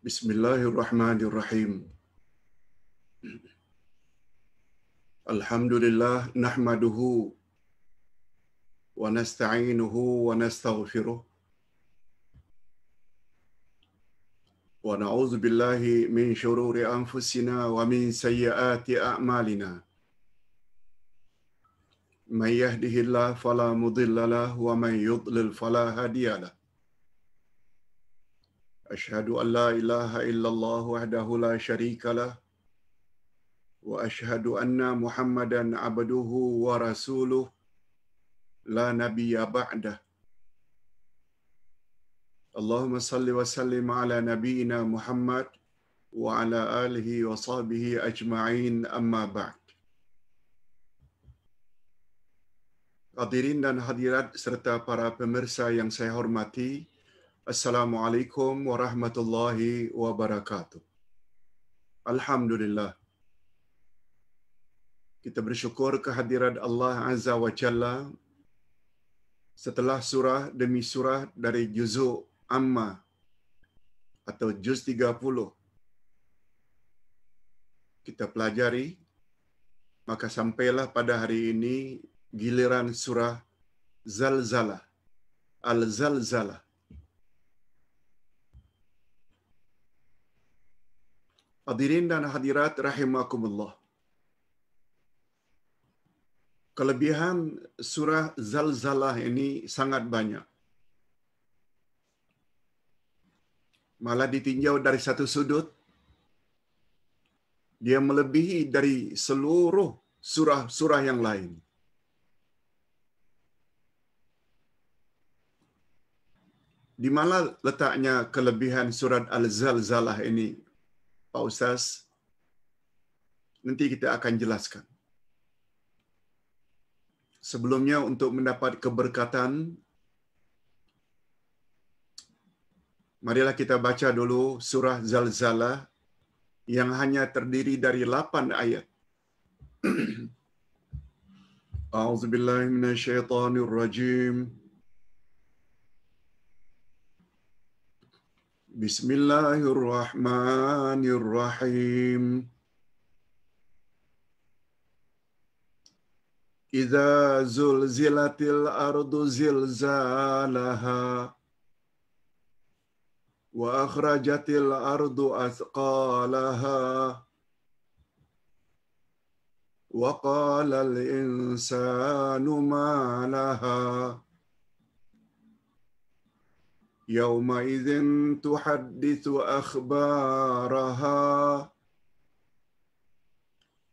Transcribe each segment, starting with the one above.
Bismillahirrahmanirrahim. Alhamdulillah nahmaduhu wa nasta'inuhu wa nastaghfiruh. Wa na'udzu billahi min shururi anfusina wa min sayyiati a'malina. Man yahdihillahu fala mudilla lahu wa man yudlil fala hadiya lahu. أشهد أن لا إله إلا الله وحده لا شريك له وأشهد أن محمدا عبده ورسوله لا نبي بعده اللهم صل وسلم على نبينا محمد وعلى آله وصحبه أجمعين أما بعد Hadirin dan hadirat serta para pemirsa yang saya hormati, Assalamualaikum warahmatullahi wabarakatuh. Alhamdulillah. Kita bersyukur kehadiran Allah Azza wa Jalla setelah surah demi surah dari juzuk Amma atau juz 30 kita pelajari maka sampailah pada hari ini giliran surah Zalzalah Al-Zalzalah Hadirin dan hadirat rahimakumullah. Kelebihan surah Zalzalah ini sangat banyak. Malah ditinjau dari satu sudut, dia melebihi dari seluruh surah-surah yang lain. Di mana letaknya kelebihan surat Al-Zalzalah ini, Pak Ustaz, nanti kita akan jelaskan. Sebelumnya untuk mendapat keberkatan, marilah kita baca dulu surah Zalzalah yang hanya terdiri dari 8 ayat. A'udzubillahi minasyaitonirrajim. Bismillahirrahmanirrahim. Idza zulzilatil ardu zilzalaha wa akhrajatil ardu athqalaha wa qala al insanu ma laha يومئذ تحدث أخبارها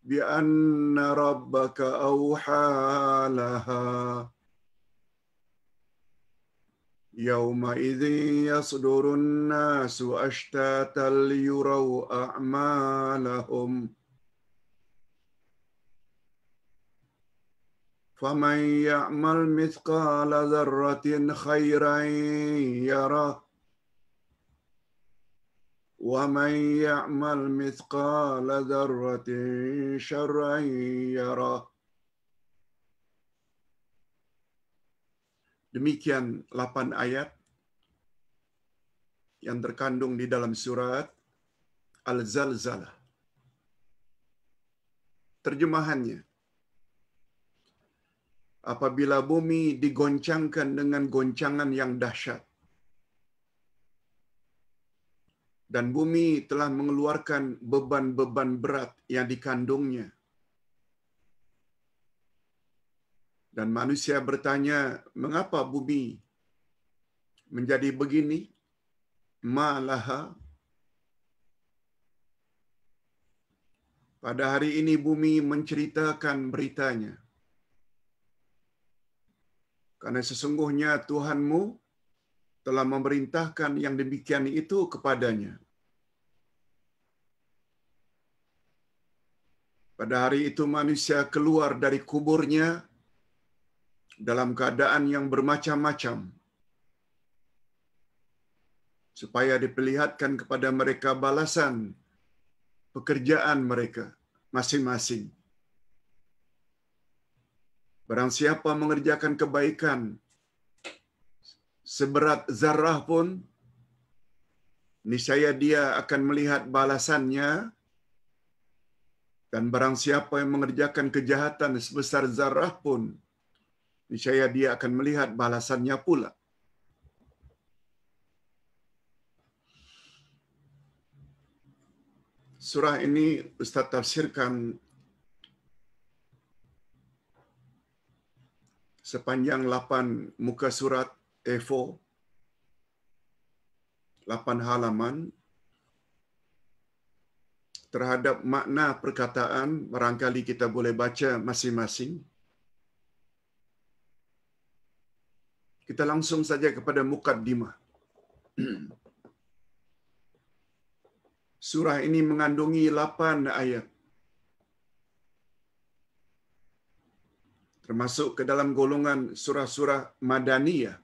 بأن ربك أوحى لها. يومئذ يصدر الناس أشتاتا ليروا أعمالهم. فمن يعمل مثقال ذرة خيرا يره ومن يعمل مثقال ذرة شرا يره Demikian 8 ayat yang terkandung di dalam surat Al-Zalzalah. Terjemahannya, apabila bumi digoncangkan dengan goncangan yang dahsyat. Dan bumi telah mengeluarkan beban-beban berat yang dikandungnya. Dan manusia bertanya, mengapa bumi menjadi begini? Malaha. Pada hari ini bumi menceritakan beritanya. Karena sesungguhnya Tuhanmu telah memerintahkan yang demikian itu kepadanya. Pada hari itu manusia keluar dari kuburnya dalam keadaan yang bermacam-macam. Supaya diperlihatkan kepada mereka balasan pekerjaan mereka masing-masing. Barang siapa mengerjakan kebaikan seberat zarah pun niscaya dia akan melihat balasannya. Dan barang siapa yang mengerjakan kejahatan sebesar zarah pun niscaya dia akan melihat balasannya pula. Surah ini Ustaz tafsirkan sepanjang 8 muka surat A4 8 halaman terhadap makna perkataan barangkali kita boleh baca masing-masing. Kita langsung saja kepada mukaddimah Surah ini mengandungi 8 ayat termasuk ke dalam golongan surah-surah Madaniyah.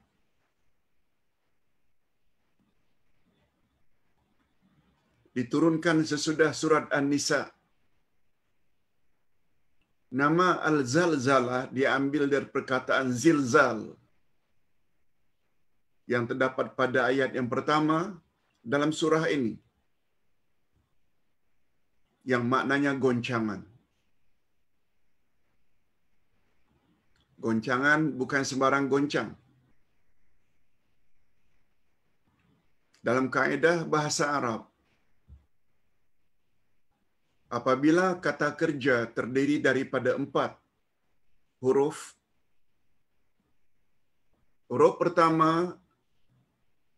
Diturunkan sesudah surat An-Nisa. Nama Al-Zalzalah diambil dari perkataan Zilzal yang terdapat pada ayat yang pertama dalam surah ini. Yang maknanya goncangan. Goncangan bukan sembarang goncang. Dalam kaedah bahasa Arab, apabila kata kerja terdiri daripada empat huruf, huruf pertama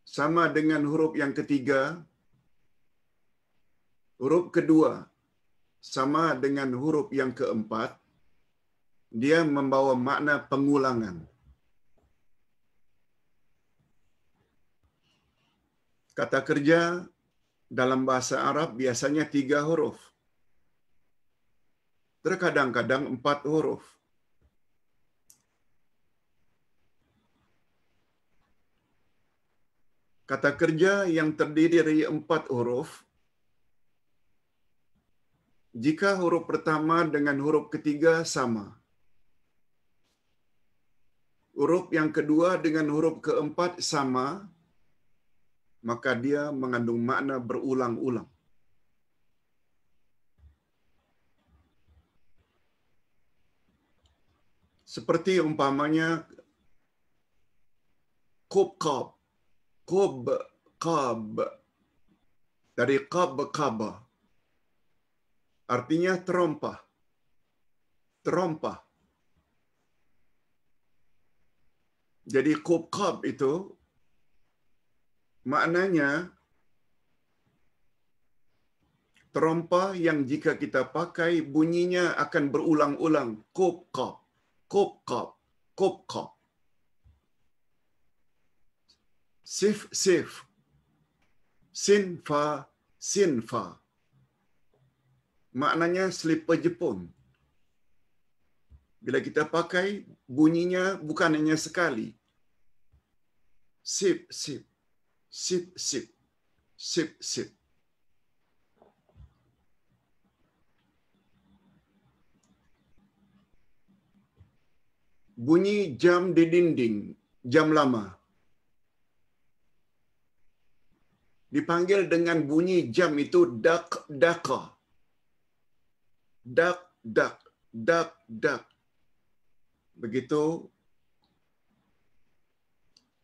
sama dengan huruf yang ketiga, huruf kedua sama dengan huruf yang keempat, dia membawa makna pengulangan. Kata kerja dalam bahasa Arab biasanya tiga huruf. Terkadang-kadang empat huruf. Kata kerja yang terdiri dari empat huruf, jika huruf pertama dengan huruf ketiga sama, huruf yang kedua dengan huruf keempat sama, maka dia mengandung makna berulang-ulang. Seperti umpamanya kub kab, kub kab, dari kab kaba, artinya terompah, terompah. Jadi kub kab itu maknanya terompah yang jika kita pakai bunyinya akan berulang-ulang. Kub kab kub kab kub kab sif sif. Sin fa sin fa. Maknanya slipper Jepun bila kita pakai bunyinya bukan hanya sekali. Sip sip. Sip sip. Sip sip. Bunyi jam di dinding jam lama. Dipanggil dengan bunyi jam itu dak daka dak dak dak dak begitu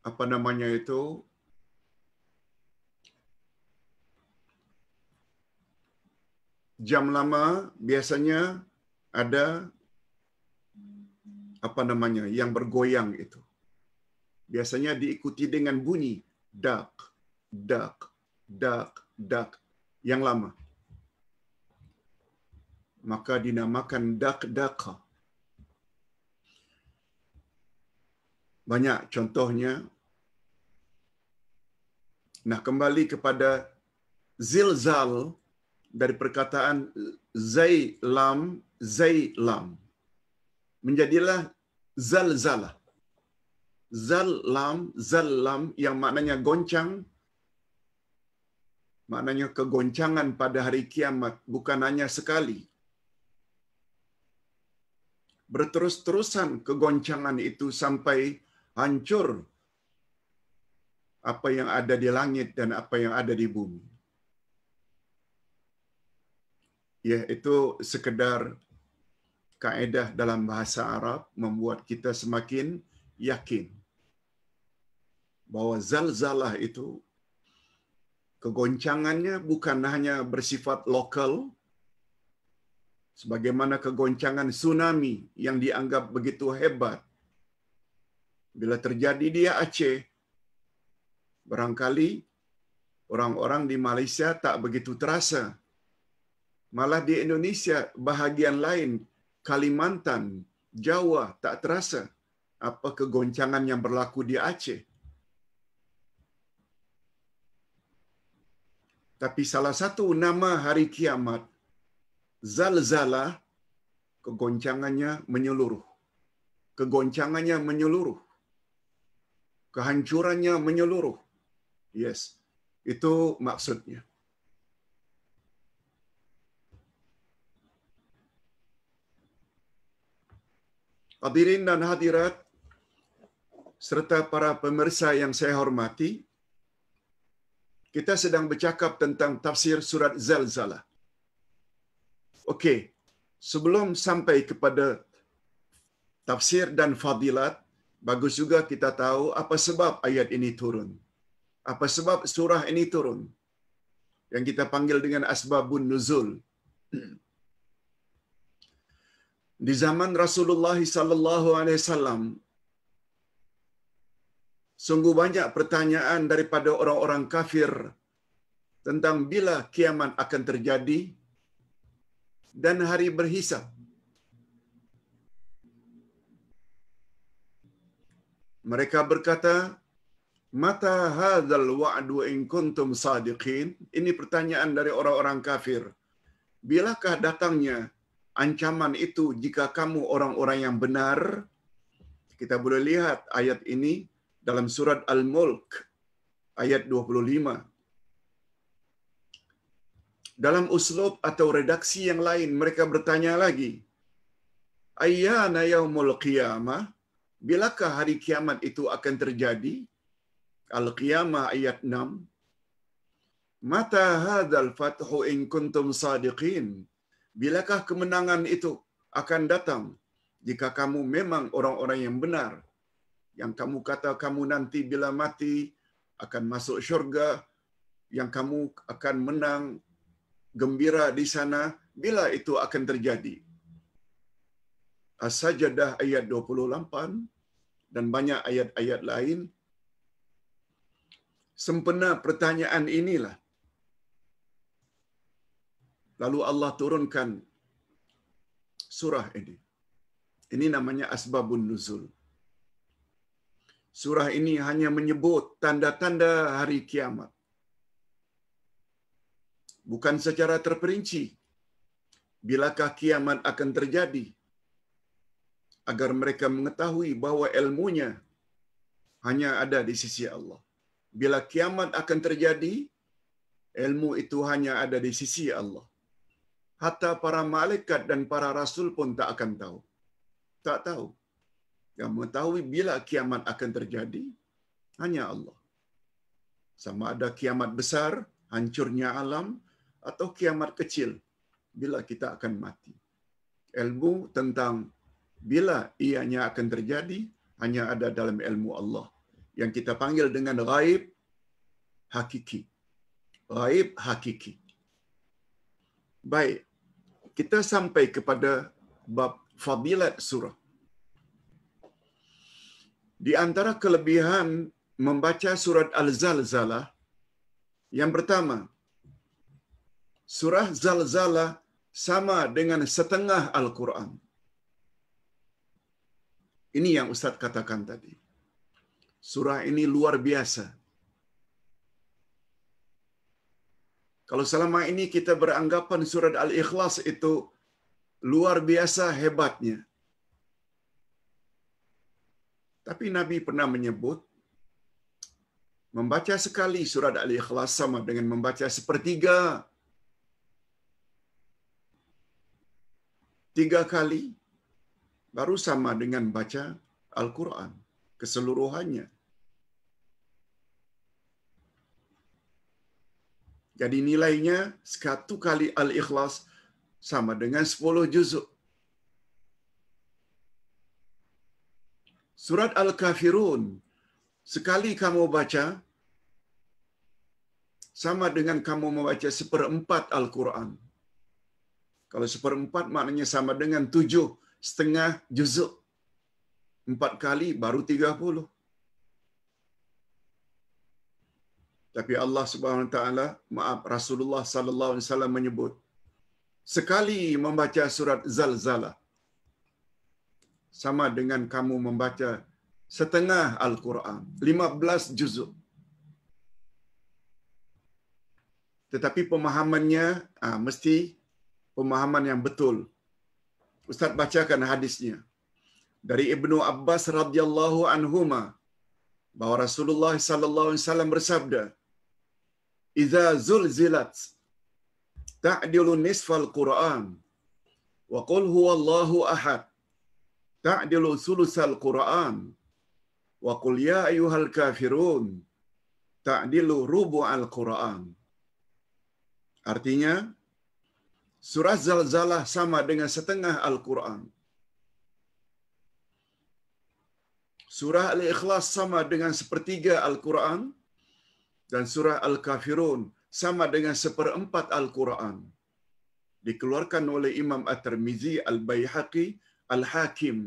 apa namanya itu? Jam lama biasanya ada apa namanya yang bergoyang itu. Biasanya diikuti dengan bunyi dak dak dak dak yang lama. Maka dinamakan dak daka banyak contohnya. Nah, kembali kepada zilzal dari perkataan zai lam zai lam menjadilah zalzalah. Zal lam zal lam yang maknanya goncang maknanya kegoncangan pada hari kiamat bukan hanya sekali berterus-terusan kegoncangan itu sampai hancur apa yang ada di langit dan apa yang ada di bumi. Ya, itu sekedar kaedah dalam bahasa Arab membuat kita semakin yakin bahawa zalzalah itu kegoncangannya bukan hanya bersifat lokal sebagaimana kegoncangan tsunami yang dianggap begitu hebat bila terjadi di Aceh barangkali orang-orang di Malaysia tak begitu terasa malah di Indonesia bahagian lain Kalimantan Jawa tak terasa apa kegoncangan yang berlaku di Aceh Tapi salah satu nama hari kiamat, zalzalah, kegoncangannya menyeluruh. Kegoncangannya menyeluruh. Kehancurannya menyeluruh. Yes, itu maksudnya. Hadirin dan hadirat, serta para pemirsa yang saya hormati, kita sedang bercakap tentang tafsir surat Zalzalah. Okey, sebelum sampai kepada tafsir dan fadilat, bagus juga kita tahu apa sebab ayat ini turun. Apa sebab surah ini turun? Yang kita panggil dengan asbabun nuzul. Di zaman Rasulullah sallallahu alaihi wasallam sungguh banyak pertanyaan daripada orang-orang kafir tentang bila kiamat akan terjadi dan hari berhisab. Mereka berkata, Mata hadzal wa'du in kuntum sadiqin? Ini pertanyaan dari orang-orang kafir. Bilakah datangnya ancaman itu jika kamu orang-orang yang benar? Kita boleh lihat ayat ini dalam surat Al-Mulk ayat 25. Dalam uslub atau redaksi yang lain mereka bertanya lagi. Ayyana yaumul qiyamah? Bilakah hari kiamat itu akan terjadi? Al-Qiyamah ayat 6. Mata hadzal fathu in kuntum sadiqin? Bilakah kemenangan itu akan datang jika kamu memang orang-orang yang benar? yang kamu kata kamu nanti bila mati akan masuk syurga, yang kamu akan menang gembira di sana, bila itu akan terjadi? As-Sajdah ayat 28 dan banyak ayat-ayat lain sempena pertanyaan inilah. Lalu Allah turunkan surah ini. Ini namanya Asbabun Nuzul. Surah ini hanya menyebut tanda-tanda hari kiamat. Bukan secara terperinci. Bilakah kiamat akan terjadi? Agar mereka mengetahui bahawa ilmunya hanya ada di sisi Allah. Bila kiamat akan terjadi, ilmu itu hanya ada di sisi Allah. Hatta para malaikat dan para rasul pun tak akan tahu. Tak tahu yang mengetahui bila kiamat akan terjadi hanya Allah. Sama ada kiamat besar, hancurnya alam atau kiamat kecil bila kita akan mati. Ilmu tentang bila ianya akan terjadi hanya ada dalam ilmu Allah yang kita panggil dengan ghaib hakiki. Ghaib hakiki. Baik, kita sampai kepada bab fadilat surah. Di antara kelebihan membaca surat Al-Zalzalah yang pertama, surah Zalzalah sama dengan setengah Al-Quran. Ini yang Ustaz katakan tadi. Surah ini luar biasa. Kalau selama ini kita beranggapan surat Al-Ikhlas itu luar biasa hebatnya. Tapi Nabi pernah menyebut membaca sekali surat Al-Ikhlas sama dengan membaca sepertiga. Tiga kali baru sama dengan baca Al-Quran keseluruhannya. Jadi nilainya satu kali Al-Ikhlas sama dengan 10 juzuk. Surat Al-Kafirun sekali kamu baca sama dengan kamu membaca seperempat Al-Quran. Kalau seperempat maknanya sama dengan tujuh setengah juzuk. Empat kali baru tiga puluh. Tapi Allah Subhanahu Wa Taala, maaf Rasulullah Sallallahu Alaihi Wasallam menyebut sekali membaca surat Zalzalah sama dengan kamu membaca setengah Al-Quran, lima belas juzuk. Tetapi pemahamannya ah, mesti pemahaman yang betul. Ustaz bacakan hadisnya dari Ibnu Abbas radhiyallahu anhuma bahwa Rasulullah sallallahu alaihi wasallam bersabda "Idza zulzilat ta'dilu nisfal Qur'an wa qul huwallahu ahad ta'dilu sulusal Qur'an wa qul ya ayyuhal kafirun ta'dilu rubu'al Qur'an." Artinya, surah Zalzalah sama dengan setengah Al-Quran. Surah Al-Ikhlas sama dengan sepertiga Al-Quran. Dan surah Al-Kafirun sama dengan seperempat Al-Quran. Dikeluarkan oleh Imam At-Tirmizi, Al-Bayhaqi, Al-Hakim.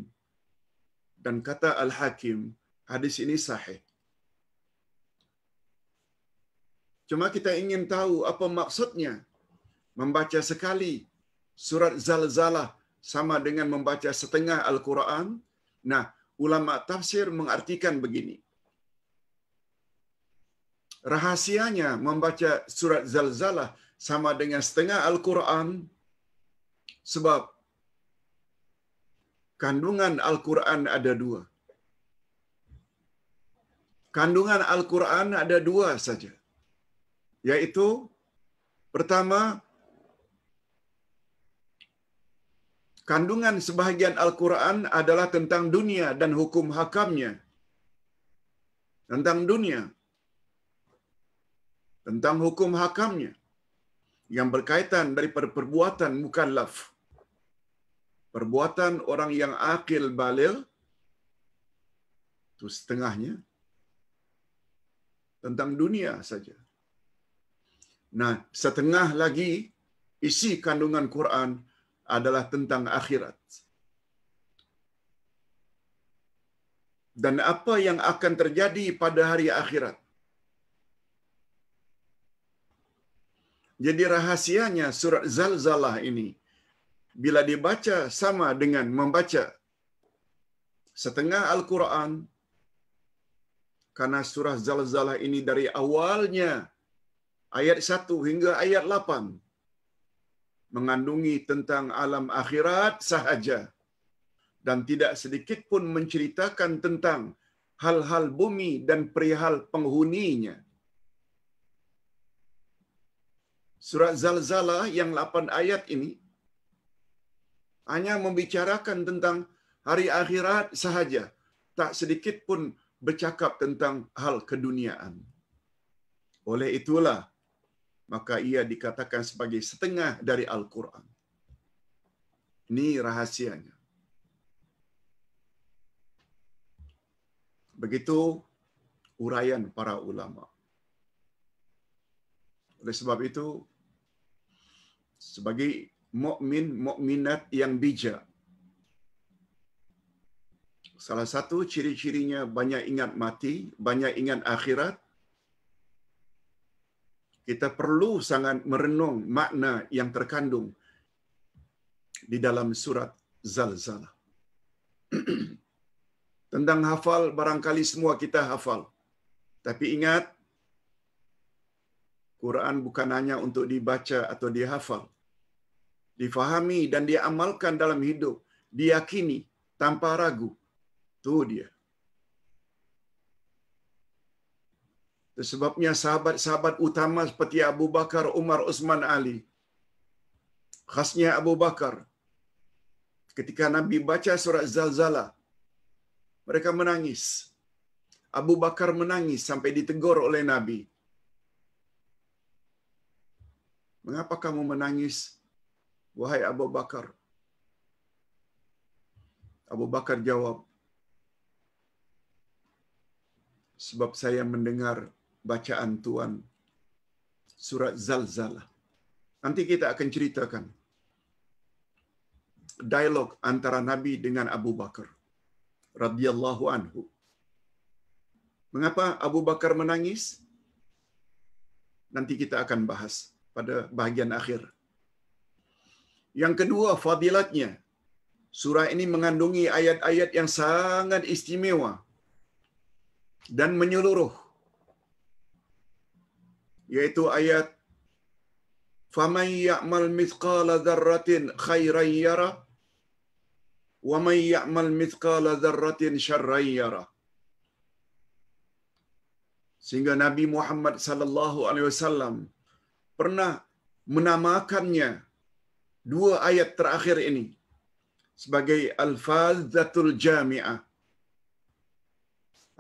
Dan kata Al-Hakim, hadis ini sahih. Cuma kita ingin tahu apa maksudnya membaca sekali surat Zalzalah sama dengan membaca setengah Al-Quran. Nah, ulama tafsir mengartikan begini. Rahasianya membaca surat Zalzalah sama dengan setengah Al-Quran sebab kandungan Al-Quran ada dua. Kandungan Al-Quran ada dua saja. Yaitu pertama kandungan sebahagian Al-Quran adalah tentang dunia dan hukum hakamnya. Tentang dunia. Tentang hukum hakamnya. Yang berkaitan daripada perbuatan mukallaf. Perbuatan orang yang akil balil. Itu setengahnya. Tentang dunia saja. Nah, setengah lagi isi kandungan Quran adalah tentang akhirat. Dan apa yang akan terjadi pada hari akhirat. Jadi rahasianya surat Zalzalah ini bila dibaca sama dengan membaca setengah Al-Quran karena surah Zalzalah ini dari awalnya ayat 1 hingga ayat 8 mengandungi tentang alam akhirat sahaja dan tidak sedikit pun menceritakan tentang hal-hal bumi dan perihal penghuninya. Surat Zalzalah yang 8 ayat ini hanya membicarakan tentang hari akhirat sahaja, tak sedikit pun bercakap tentang hal keduniaan. Oleh itulah maka ia dikatakan sebagai setengah dari Al-Quran. Ini rahasianya. Begitu uraian para ulama. Oleh sebab itu, sebagai mukmin mukminat yang bijak, salah satu ciri-cirinya banyak ingat mati, banyak ingat akhirat, kita perlu sangat merenung makna yang terkandung di dalam surat Zalzalah. Tentang hafal, barangkali semua kita hafal. Tapi ingat, Quran bukan hanya untuk dibaca atau dihafal. Difahami dan diamalkan dalam hidup. Diyakini tanpa ragu. Itu dia. Sebabnya sahabat-sahabat utama seperti Abu Bakar, Umar, Uthman, Ali. Khasnya Abu Bakar. Ketika Nabi baca surat Zalzala, mereka menangis. Abu Bakar menangis sampai ditegur oleh Nabi. Mengapa kamu menangis? Wahai Abu Bakar. Abu Bakar jawab, sebab saya mendengar bacaan Tuhan surat Zalzalah. Nanti kita akan ceritakan dialog antara Nabi dengan Abu Bakar radhiyallahu anhu. Mengapa Abu Bakar menangis? Nanti kita akan bahas pada bahagian akhir. Yang kedua, fadilatnya. Surah ini mengandungi ayat-ayat yang sangat istimewa dan menyeluruh yaitu ayat faman ya'mal mithqala dzarratin khairan yara wa man ya'mal mithqala dzarratin syarran yara. Sehingga Nabi Muhammad sallallahu alaihi wasallam pernah menamakannya dua ayat terakhir ini sebagai al-fazzatul jami'ah.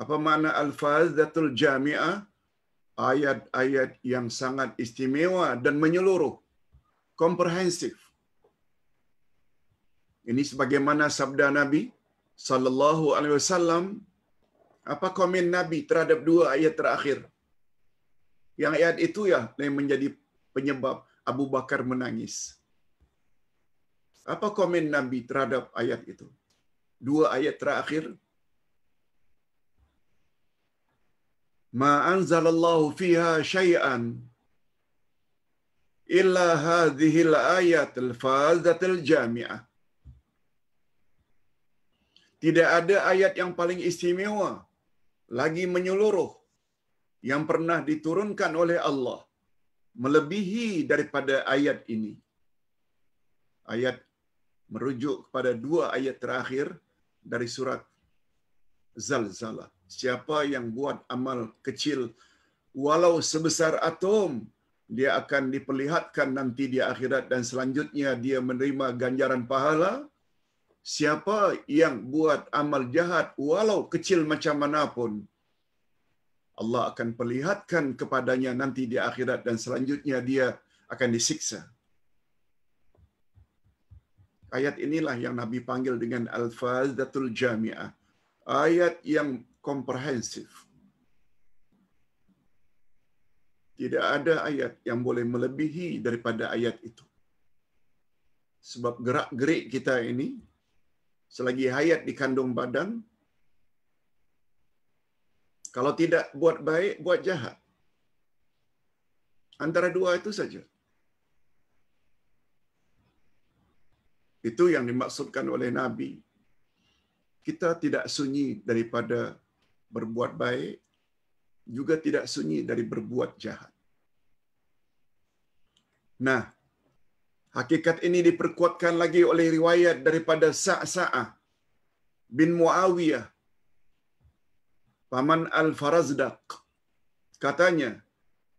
Apa makna al-fazzatul jami'ah? Ayat-ayat yang sangat istimewa dan menyeluruh. Komprehensif. Ini sebagaimana sabda Nabi sallallahu alaihi wasallam apa komen Nabi terhadap dua ayat terakhir? Yang ayat itu ya yang menjadi penyebab Abu Bakar menangis. Apa komen Nabi terhadap ayat itu? Dua ayat terakhir. Ma fiha syai'an illa hadhihi al-ayat al-fazatul jami'ah. Tidak ada ayat yang paling istimewa lagi menyeluruh yang pernah diturunkan oleh Allah melebihi daripada ayat ini. Ayat merujuk kepada dua ayat terakhir dari surat Zalzalah. Siapa yang buat amal kecil walau sebesar atom, dia akan diperlihatkan nanti di akhirat dan selanjutnya dia menerima ganjaran pahala. Siapa yang buat amal jahat walau kecil macam mana pun, Allah akan perlihatkan kepadanya nanti di akhirat dan selanjutnya dia akan disiksa. Ayat inilah yang Nabi panggil dengan Al-Fazatul Jami'ah. Ayat yang komprehensif. Tidak ada ayat yang boleh melebihi daripada ayat itu. Sebab gerak-gerik kita ini, selagi hayat di kandung badan, kalau tidak buat baik, buat jahat. Antara dua itu saja. Itu yang dimaksudkan oleh Nabi. Kita tidak sunyi daripada berbuat baik, juga tidak sunyi dari berbuat jahat. Nah, hakikat ini diperkuatkan lagi oleh riwayat daripada Sa'sa'ah bin Muawiyah paman Al-Farazdaq katanya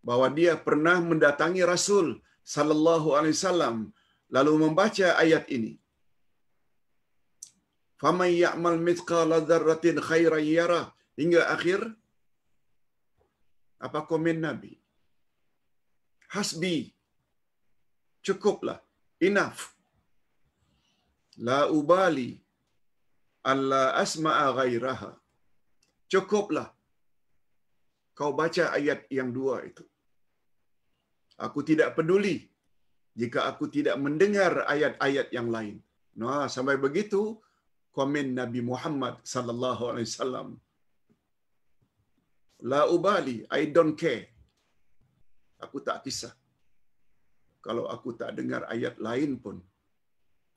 bahwa dia pernah mendatangi Rasul sallallahu alaihi wasallam lalu membaca ayat ini. Faman ya'mal mithqala dzarratin khairan yara hingga akhir apa komen Nabi? Hasbi. Cukuplah. Enough. La ubali alla asma'a ghairaha. Cukuplah. Kau baca ayat yang dua itu. Aku tidak peduli jika aku tidak mendengar ayat-ayat yang lain. Nah, sampai begitu komen Nabi Muhammad sallallahu alaihi wasallam. La ubali, I don't care. Aku tak kisah. Kalau aku tak dengar ayat lain pun,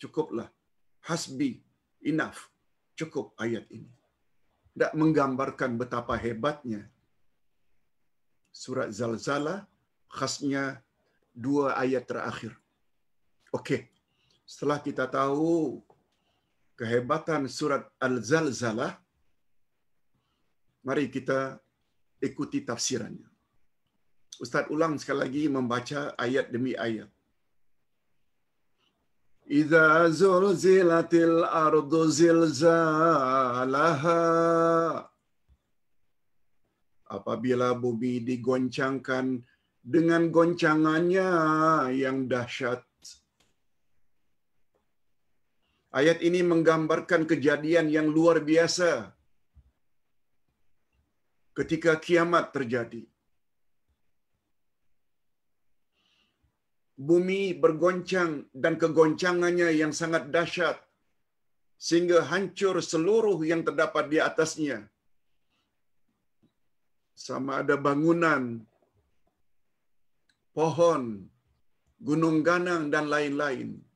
cukuplah. Hasbi, enough. Cukup ayat ini. Tak menggambarkan betapa hebatnya surat Zalzalah khasnya dua ayat terakhir. Okey. Setelah kita tahu kehebatan surat Al-Zalzalah, mari kita ikuti tafsirannya. Ustaz ulang sekali lagi membaca ayat demi ayat. Iza zulzilatil ardu zilzalaha Apabila bumi digoncangkan dengan goncangannya yang dahsyat. Ayat ini menggambarkan kejadian yang luar biasa ketika kiamat terjadi. Bumi bergoncang dan kegoncangannya yang sangat dahsyat sehingga hancur seluruh yang terdapat di atasnya. Sama ada bangunan, pohon, gunung ganang dan lain-lain.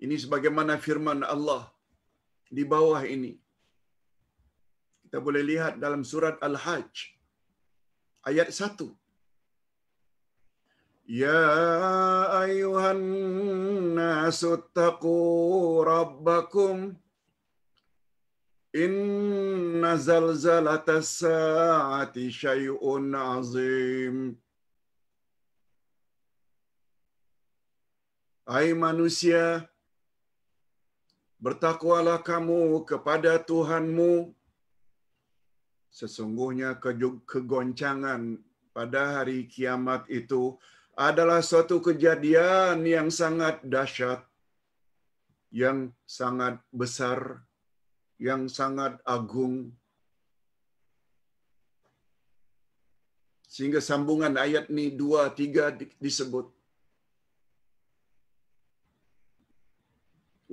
Ini sebagaimana firman Allah di bawah ini. Kita boleh lihat dalam surat Al-Hajj ayat 1. Ya ayuhan nasu taqu rabbakum Inna zalzalata sa'ati syai'un azim. Hai manusia, bertakwalah kamu kepada Tuhanmu. Sesungguhnya kegoncangan pada hari kiamat itu adalah suatu kejadian yang sangat dahsyat, yang sangat besar, yang sangat agung. Sehingga sambungan ayat ni dua tiga disebut.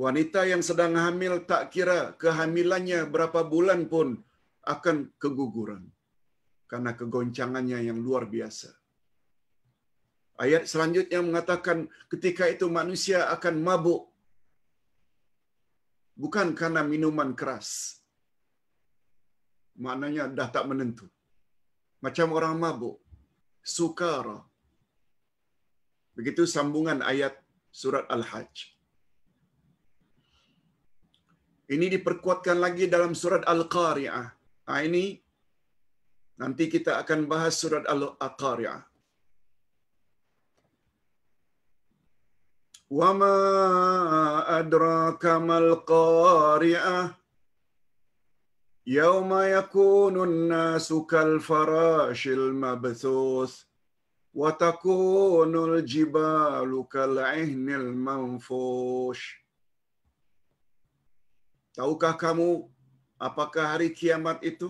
Wanita yang sedang hamil tak kira kehamilannya berapa bulan pun akan keguguran. Karena kegoncangannya yang luar biasa. Ayat selanjutnya mengatakan ketika itu manusia akan mabuk. Bukan karena minuman keras. Maknanya dah tak menentu. Macam orang mabuk. Sukara. Begitu sambungan ayat surat Al-Hajj. Ini diperkuatkan lagi dalam surat Al-Qari'ah. Ha, ini nanti kita akan bahas surat Al-Qari'ah. وما أدراك ما القارعة يوم يكون الناس كالفراش المبثوث وتكون الجبال كالعهن المنفوش Tahukah kamu apakah hari kiamat itu?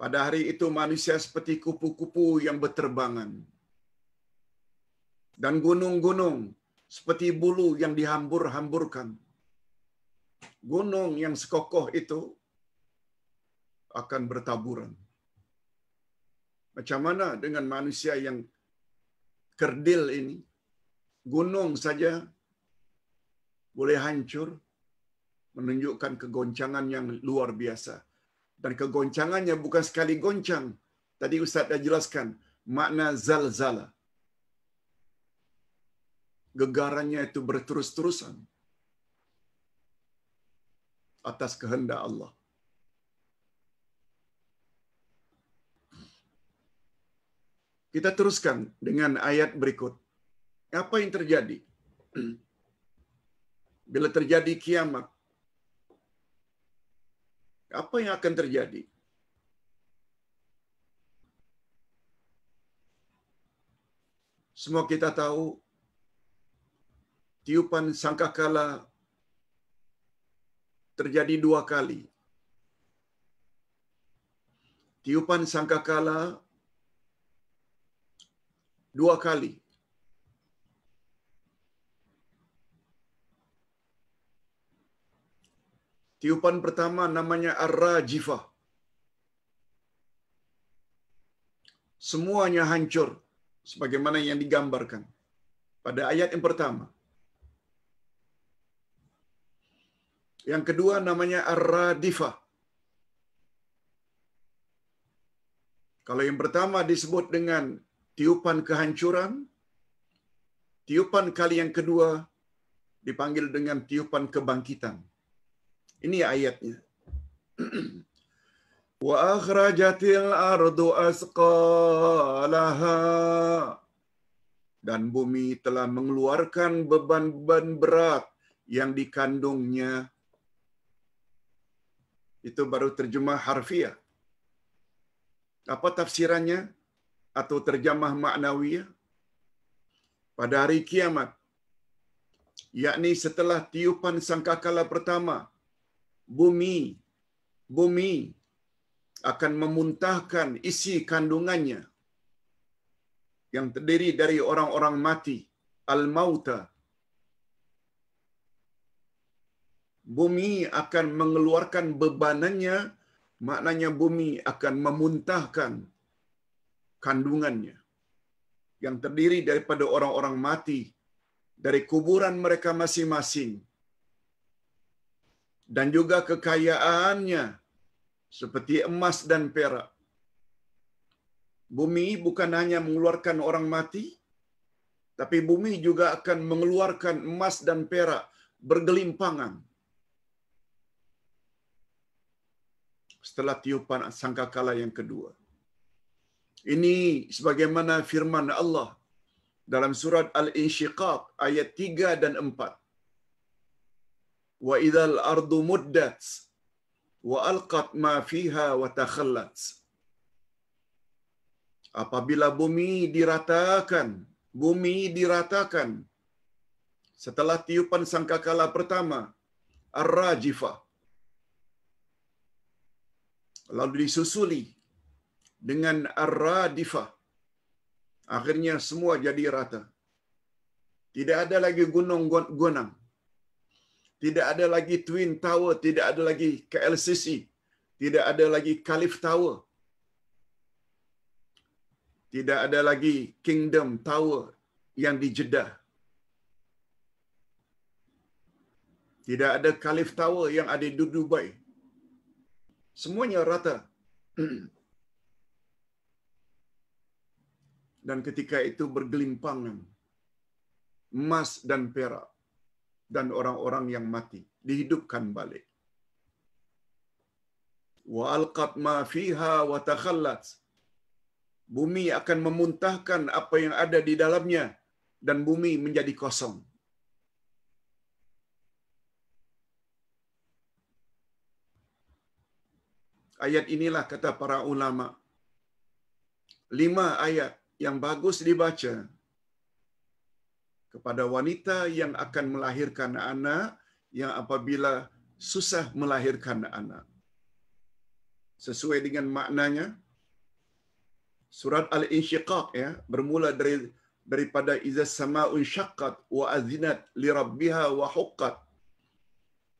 Pada hari itu manusia seperti kupu-kupu yang berterbangan dan gunung-gunung seperti bulu yang dihambur-hamburkan. Gunung yang sekokoh itu akan bertaburan. Macam mana dengan manusia yang kerdil ini? Gunung saja boleh hancur menunjukkan kegoncangan yang luar biasa. Dan kegoncangannya bukan sekali goncang. Tadi Ustaz dah jelaskan makna zalzala gegarannya itu berterus-terusan atas kehendak Allah. Kita teruskan dengan ayat berikut. Apa yang terjadi? Bila terjadi kiamat, apa yang akan terjadi? Semua kita tahu tiupan sangkakala terjadi dua kali. Tiupan sangkakala dua kali. Tiupan pertama namanya Ar-Rajifah. Semuanya hancur sebagaimana yang digambarkan pada ayat yang pertama. Yang kedua namanya Ar-Radifah. Kalau yang pertama disebut dengan tiupan kehancuran, tiupan kali yang kedua dipanggil dengan tiupan kebangkitan. Ini ayatnya. Wa akhrajatil ardu asqalaha dan bumi telah mengeluarkan beban-beban berat yang dikandungnya itu baru terjemah harfiah. Apa tafsirannya atau terjemah maknawiyah? Pada hari kiamat, yakni setelah tiupan sangkakala pertama, bumi bumi akan memuntahkan isi kandungannya yang terdiri dari orang-orang mati, al-mauta. Bumi akan mengeluarkan bebanannya, maknanya bumi akan memuntahkan kandungannya yang terdiri daripada orang-orang mati dari kuburan mereka masing-masing dan juga kekayaannya seperti emas dan perak. Bumi bukan hanya mengeluarkan orang mati, tapi bumi juga akan mengeluarkan emas dan perak bergelimpangan. Setelah tiupan sangkakala yang kedua. Ini sebagaimana firman Allah dalam surat Al-Insyiqaq ayat 3 dan 4. Wa idzal ardu muddat wa alqat ma fiha wa takhallat. Apabila bumi diratakan, bumi diratakan setelah tiupan sangkakala pertama, ar-rajifah. Lalu disusuli dengan ar-radifah. Akhirnya semua jadi rata. Tidak ada lagi gunung-gunung. Tidak ada lagi Twin Tower, tidak ada lagi KLCC, tidak ada lagi Calif Tower. Tidak ada lagi Kingdom Tower yang di Jeddah. Tidak ada Calif Tower yang ada di Dubai. Semuanya rata. Dan ketika itu bergelimpangan emas dan perak dan orang-orang yang mati dihidupkan balik. Wa alqat ma fiha wa takhallat. Bumi akan memuntahkan apa yang ada di dalamnya dan bumi menjadi kosong. Ayat inilah kata para ulama. Lima ayat yang bagus dibaca kepada wanita yang akan melahirkan anak yang apabila susah melahirkan anak. Sesuai dengan maknanya, surat Al-Insyiqaq ya, bermula dari daripada iza sama'un syaqqat wa azinat li rabbiha wa huqqat.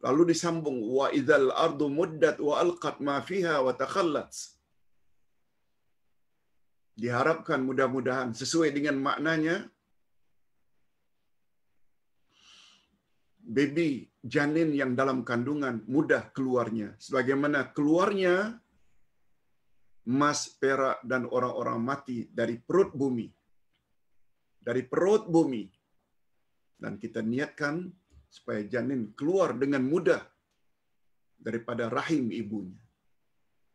Lalu disambung wa idzal ardu muddat wa alqat ma fiha wa takhallat. Diharapkan mudah-mudahan sesuai dengan maknanya baby janin yang dalam kandungan mudah keluarnya sebagaimana keluarnya emas, perak dan orang-orang mati dari perut bumi. Dari perut bumi. Dan kita niatkan supaya janin keluar dengan mudah daripada rahim ibunya.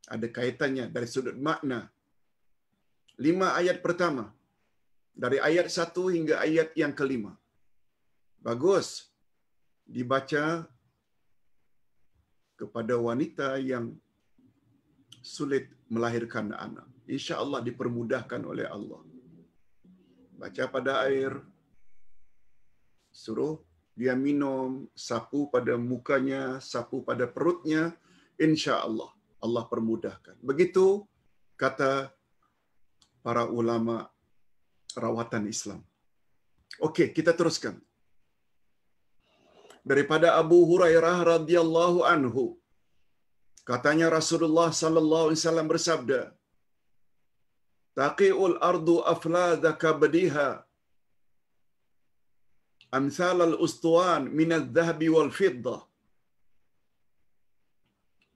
Ada kaitannya dari sudut makna. Lima ayat pertama. Dari ayat satu hingga ayat yang kelima. Bagus. Dibaca kepada wanita yang sulit melahirkan anak. Insya Allah dipermudahkan oleh Allah. Baca pada air, suruh dia minum, sapu pada mukanya, sapu pada perutnya, insya Allah Allah permudahkan. Begitu kata para ulama rawatan Islam. Okey, kita teruskan. Daripada Abu Hurairah radhiyallahu anhu, Katanya Rasulullah sallallahu alaihi wasallam bersabda, "Taqiul ardu afladha kabdiha amsal al-ustuwan min adh-dhahab wal fiddah."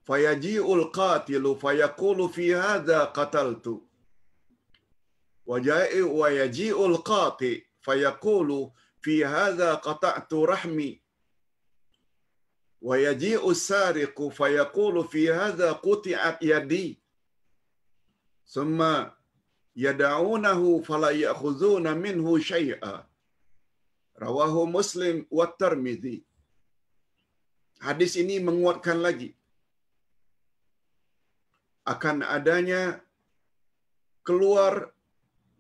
Fayaji'ul qatilu fayaqulu fi hadha qataltu. Waja'i wa yaji'ul qati fayaqulu fi wa yaji'u sariqu fa yaqulu fi hadha quti'at yadi. Summa yad'unahu fala ya'khudhuna minhu shay'a. Rawahu muslim wa tirmidzi hadis ini menguatkan lagi akan adanya keluar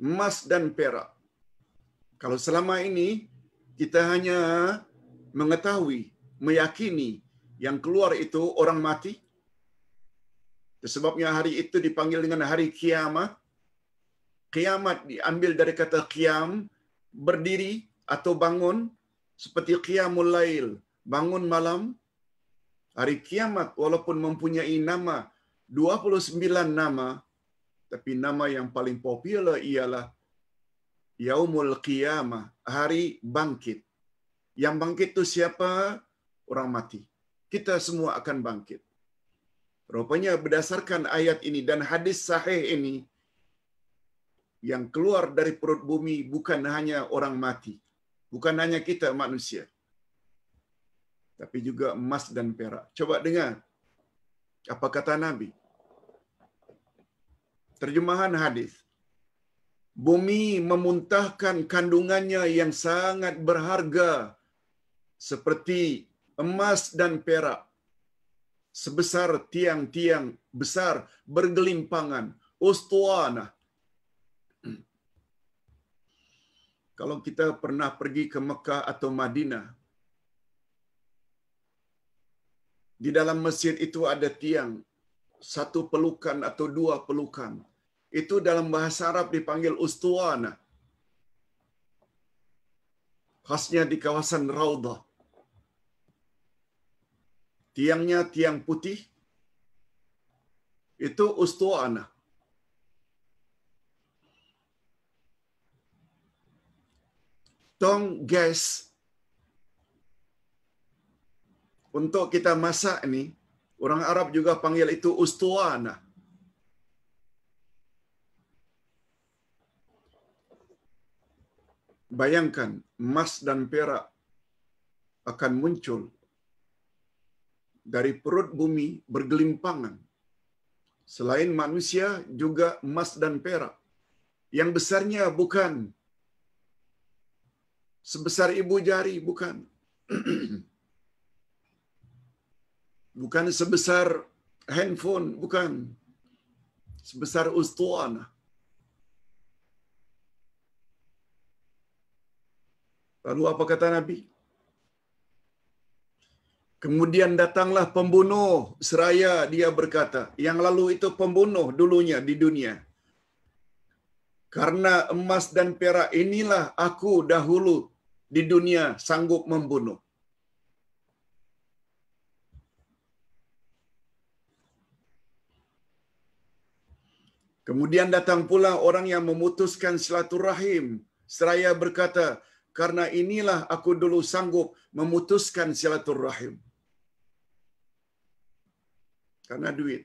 emas dan perak. Kalau selama ini kita hanya mengetahui meyakini yang keluar itu orang mati, sebabnya hari itu dipanggil dengan hari kiamat. Kiamat diambil dari kata kiam, berdiri atau bangun, seperti qiyamul lail, bangun malam. Hari kiamat walaupun mempunyai nama 29 nama, tapi nama yang paling popular ialah Yaumul Qiyamah, hari bangkit. Yang bangkit itu siapa? Orang mati. Kita semua akan bangkit. Rupanya berdasarkan ayat ini dan hadis sahih ini, yang keluar dari perut bumi bukan hanya orang mati. Bukan hanya kita manusia. Tapi juga emas dan perak. Coba dengar. Apa kata Nabi? Terjemahan hadis. Bumi memuntahkan kandungannya yang sangat berharga seperti emas dan perak sebesar tiang-tiang besar bergelimpangan. Ustuana kalau kita pernah pergi ke Mekah atau Madinah di dalam masjid itu ada tiang satu pelukan atau dua pelukan. Itu dalam bahasa Arab dipanggil ustuana khasnya di kawasan Raudah tiangnya tiang putih itu ustuana. Tong gas untuk kita masak ini orang Arab juga panggil itu ustuana. Bayangkan emas dan perak akan muncul dari perut bumi bergelimpangan. Selain manusia juga emas dan perak. Yang besarnya bukan sebesar ibu jari, bukan. bukan sebesar handphone, bukan. Sebesar ustuana. Lalu apa kata Nabi? Kemudian datanglah pembunuh seraya dia berkata, yang lalu itu pembunuh dulunya di dunia. Karena emas dan perak inilah aku dahulu di dunia sanggup membunuh. Kemudian datang pula orang yang memutuskan silaturahim seraya berkata, karena inilah aku dulu sanggup memutuskan silaturahim karena duit.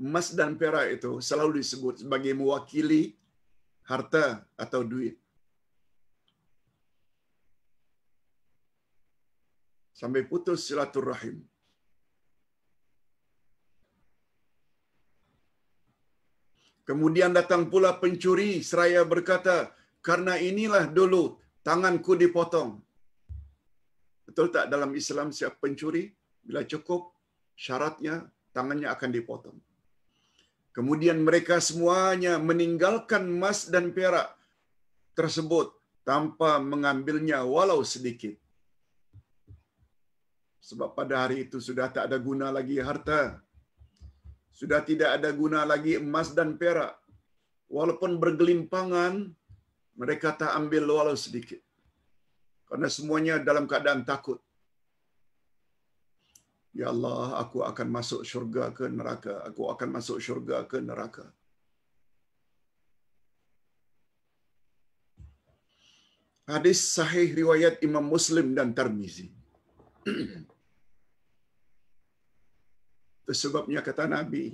Emas dan perak itu selalu disebut sebagai mewakili harta atau duit. Sampai putus silaturahim. Kemudian datang pula pencuri seraya berkata, karena inilah dulu tanganku dipotong. Betul tak dalam Islam siap pencuri bila cukup syaratnya tangannya akan dipotong. Kemudian mereka semuanya meninggalkan emas dan perak tersebut tanpa mengambilnya walau sedikit. Sebab pada hari itu sudah tak ada guna lagi harta. Sudah tidak ada guna lagi emas dan perak. Walaupun bergelimpangan, mereka tak ambil walau sedikit karena semuanya dalam keadaan takut. Ya Allah, aku akan masuk syurga ke neraka. Aku akan masuk syurga ke neraka. Hadis sahih riwayat Imam Muslim dan Tarmizi. Itu sebabnya kata Nabi,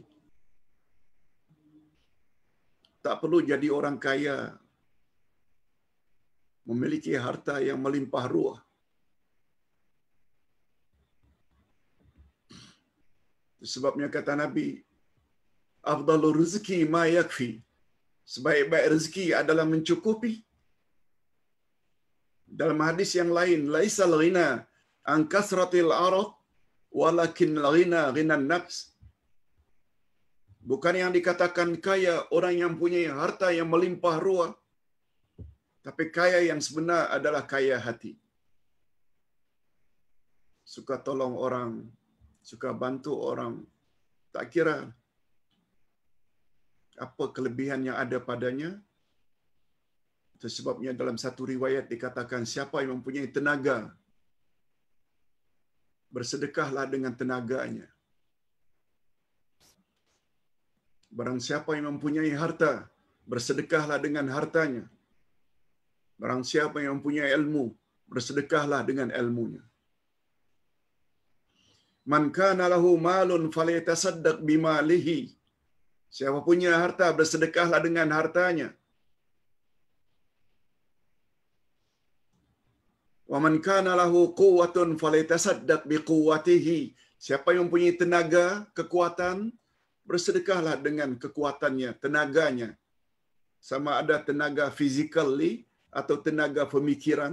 tak perlu jadi orang kaya memiliki harta yang melimpah ruah. Sebabnya kata Nabi, afdalur rezeki ma yakfi. Sebaik-baik rezeki adalah mencukupi. Dalam hadis yang lain, laisal ghina an kasratil arad walakin ghina ghina nafs. Bukan yang dikatakan kaya orang yang punya harta yang melimpah ruah. Tapi kaya yang sebenar adalah kaya hati. Suka tolong orang, suka bantu orang. Tak kira apa kelebihan yang ada padanya. Sebabnya dalam satu riwayat dikatakan siapa yang mempunyai tenaga bersedekahlah dengan tenaganya. Barang siapa yang mempunyai harta, bersedekahlah dengan hartanya. Barang siapa yang mempunyai ilmu, bersedekahlah dengan ilmunya. Man kana lahu malun falyatasaddaq bimalihi. Siapa punya harta, bersedekahlah dengan hartanya. Wa man kana lahu quwwatun falyatasaddaq biquwwatihi. Siapa yang mempunyai tenaga, kekuatan, bersedekahlah dengan kekuatannya, tenaganya. Sama ada tenaga physically atau tenaga pemikiran.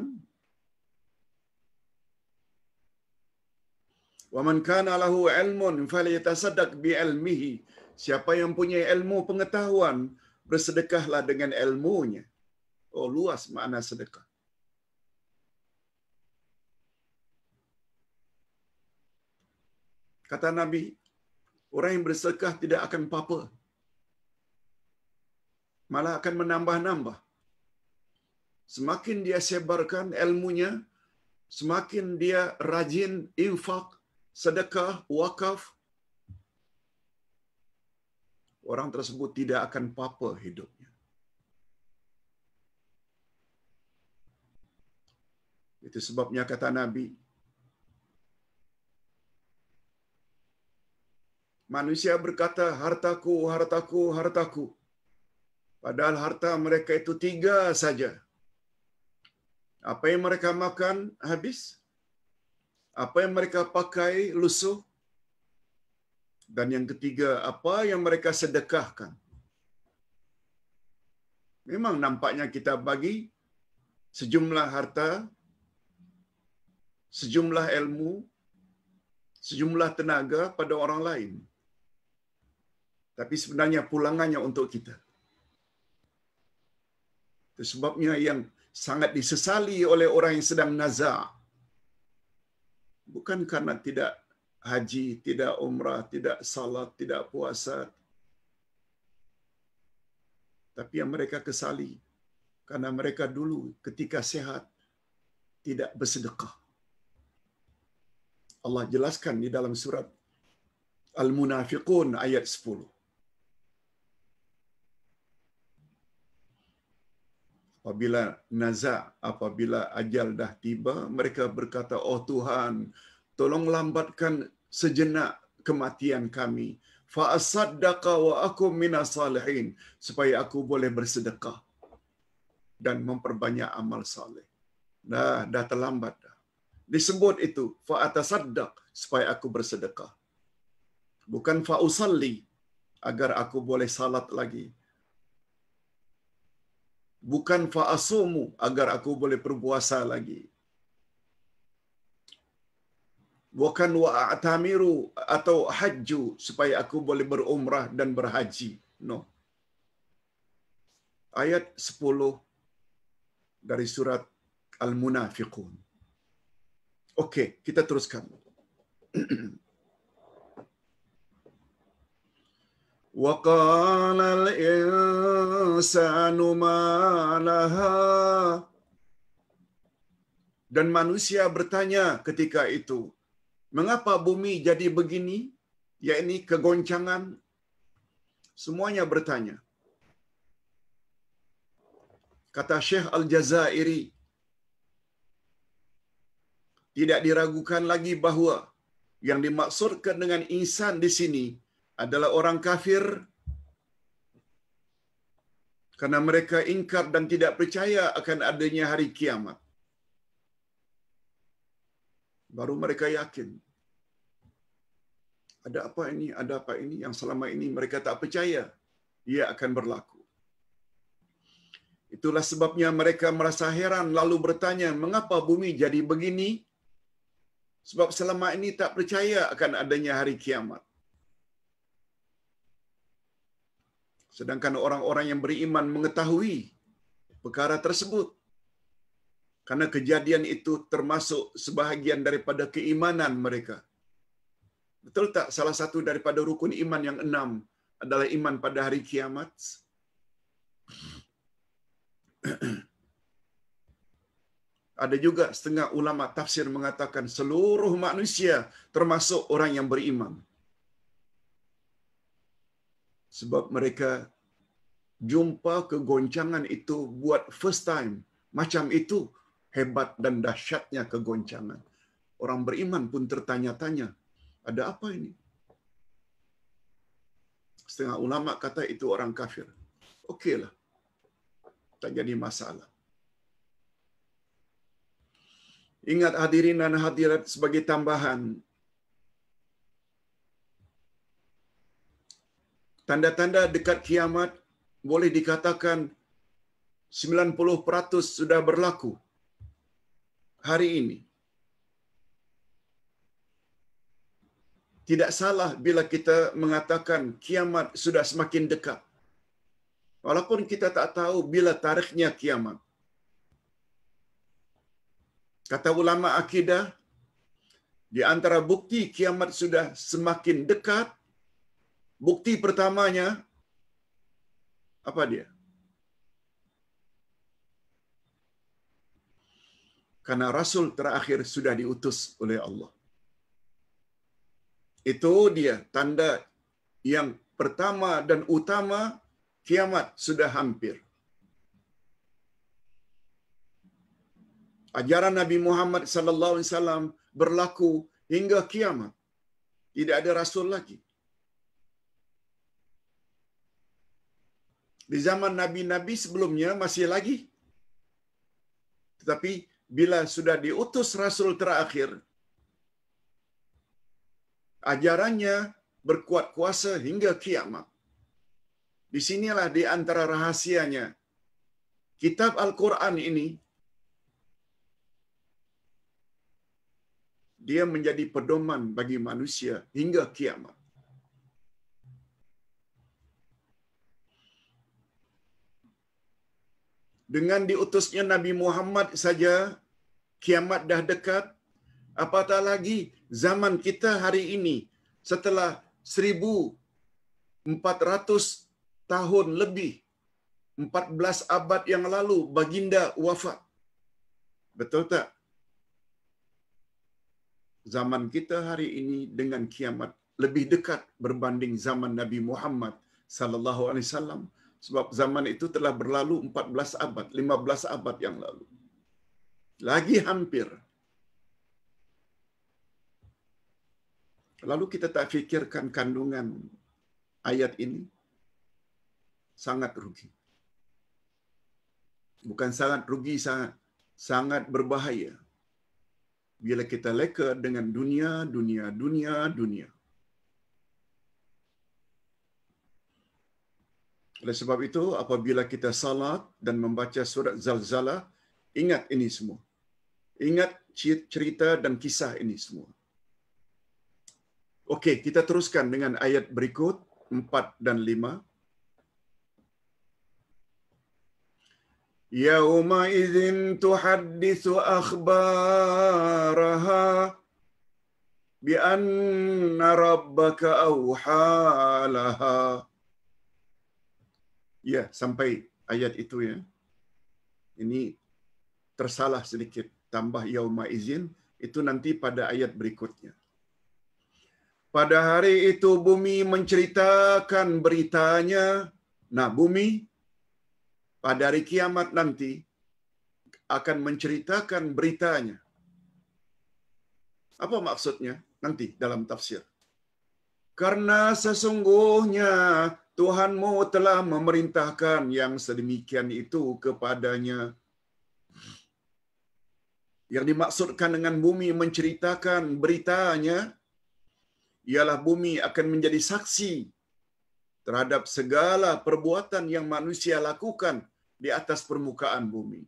Wa man kana lahu ilmun falyatasaddaq bi ilmihi. Siapa yang punya ilmu pengetahuan, bersedekahlah dengan ilmunya. Oh, luas makna sedekah. Kata Nabi, orang yang bersedekah tidak akan apa-apa. Malah akan menambah-nambah. Semakin dia sebarkan ilmunya, semakin dia rajin infak, sedekah, wakaf, orang tersebut tidak akan apa-apa hidupnya. Itu sebabnya kata Nabi, manusia berkata, hartaku, hartaku, hartaku. Padahal harta mereka itu tiga saja. Apa yang mereka makan, habis. Apa yang mereka pakai, lusuh. Dan yang ketiga, apa yang mereka sedekahkan. Memang nampaknya kita bagi sejumlah harta, sejumlah ilmu, sejumlah tenaga pada orang lain. Tapi sebenarnya pulangannya untuk kita. Itu sebabnya yang sangat disesali oleh orang yang sedang nazar. Bukan karena tidak haji, tidak umrah, tidak salat, tidak puasa. Tapi yang mereka kesali karena mereka dulu ketika sehat tidak bersedekah. Allah jelaskan di dalam surat Al-Munafiqun ayat 10. Apabila naza apabila ajal dah tiba mereka berkata oh Tuhan tolong lambatkan sejenak kematian kami. Fa asaddaqa wa aku minas salihin supaya aku boleh bersedekah dan memperbanyak amal saleh. Dah dah terlambat dah. Disebut itu fa atasaddaq supaya aku bersedekah. Bukan fa usalli agar aku boleh salat lagi bukan fa'asumu agar aku boleh berpuasa lagi. Bukan wa'atamiru atau hajju supaya aku boleh berumrah dan berhaji. No. Ayat 10 dari surat Al-Munafiqun. Okey, kita teruskan. وقال الإنسان ما لها dan manusia bertanya ketika itu mengapa bumi jadi begini yakni kegoncangan semuanya bertanya kata Syekh Al-Jazairi tidak diragukan lagi bahawa yang dimaksudkan dengan insan di sini adalah orang kafir karena mereka ingkar dan tidak percaya akan adanya hari kiamat. Baru mereka yakin. Ada apa ini, ada apa ini yang selama ini mereka tak percaya ia akan berlaku. Itulah sebabnya mereka merasa heran lalu bertanya, mengapa bumi jadi begini? Sebab selama ini tak percaya akan adanya hari kiamat. Sedangkan orang-orang yang beriman mengetahui perkara tersebut. Karena kejadian itu termasuk sebahagian daripada keimanan mereka. Betul tak salah satu daripada rukun iman yang enam adalah iman pada hari kiamat? Ada juga setengah ulama tafsir mengatakan seluruh manusia termasuk orang yang beriman. Sebab mereka jumpa kegoncangan itu buat first time. Macam itu hebat dan dahsyatnya kegoncangan. Orang beriman pun tertanya-tanya, ada apa ini? Setengah ulama kata itu orang kafir. Okeylah. Tak jadi masalah. Ingat hadirin dan hadirat sebagai tambahan. Tanda-tanda dekat kiamat boleh dikatakan 90% sudah berlaku hari ini. Tidak salah bila kita mengatakan kiamat sudah semakin dekat. Walaupun kita tak tahu bila tarikhnya kiamat. Kata ulama akidah, di antara bukti kiamat sudah semakin dekat, bukti pertamanya, apa dia? Karena Rasul terakhir sudah diutus oleh Allah. Itu dia tanda yang pertama dan utama kiamat sudah hampir. Ajaran Nabi Muhammad sallallahu alaihi wasallam berlaku hingga kiamat. Tidak ada rasul lagi. Di zaman nabi-nabi sebelumnya masih lagi. Tetapi bila sudah diutus rasul terakhir, ajarannya berkuat kuasa hingga kiamat. Di sinilah di antara rahasianya. Kitab Al-Quran ini dia menjadi pedoman bagi manusia hingga kiamat. Dengan diutusnya Nabi Muhammad saja, kiamat dah dekat. Apatah lagi zaman kita hari ini setelah 1400 tahun lebih 14 abad yang lalu baginda wafat. Betul tak? Zaman kita hari ini dengan kiamat lebih dekat berbanding zaman Nabi Muhammad sallallahu alaihi wasallam sebab zaman itu telah berlalu 14 abad, 15 abad yang lalu. Lagi hampir. Lalu kita tak fikirkan kandungan ayat ini sangat rugi. Bukan sangat rugi, sangat sangat berbahaya. Bila kita leka dengan dunia, dunia, dunia, dunia. Oleh sebab itu, apabila kita salat dan membaca surat Zalzalah, ingat ini semua. Ingat cerita dan kisah ini semua. Okey, kita teruskan dengan ayat berikut, 4 dan 5. يومئذ تحدث أخبارها بأن ربك أوحى لها Ya, sampai ayat itu ya. Ini tersalah sedikit. Tambah yauma izin, itu nanti pada ayat berikutnya. Pada hari itu bumi menceritakan beritanya. Nah, bumi pada hari kiamat nanti akan menceritakan beritanya. Apa maksudnya? Nanti dalam tafsir. Karena sesungguhnya Tuhanmu telah memerintahkan yang sedemikian itu kepadanya. Yang dimaksudkan dengan bumi menceritakan beritanya, ialah bumi akan menjadi saksi terhadap segala perbuatan yang manusia lakukan di atas permukaan bumi.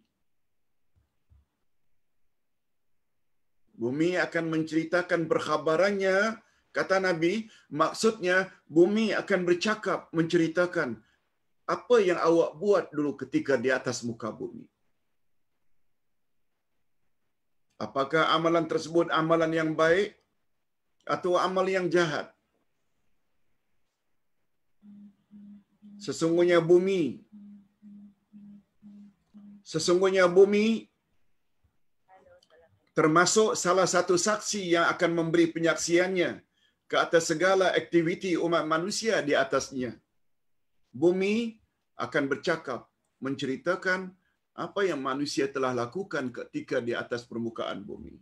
Bumi akan menceritakan perkhabarannya, kata Nabi, maksudnya bumi akan bercakap menceritakan apa yang awak buat dulu ketika di atas muka bumi. Apakah amalan tersebut amalan yang baik atau amal yang jahat? Sesungguhnya bumi Sesungguhnya bumi termasuk salah satu saksi yang akan memberi penyaksiannya ke atas segala aktiviti umat manusia di atasnya. Bumi akan bercakap, menceritakan apa yang manusia telah lakukan ketika di atas permukaan bumi.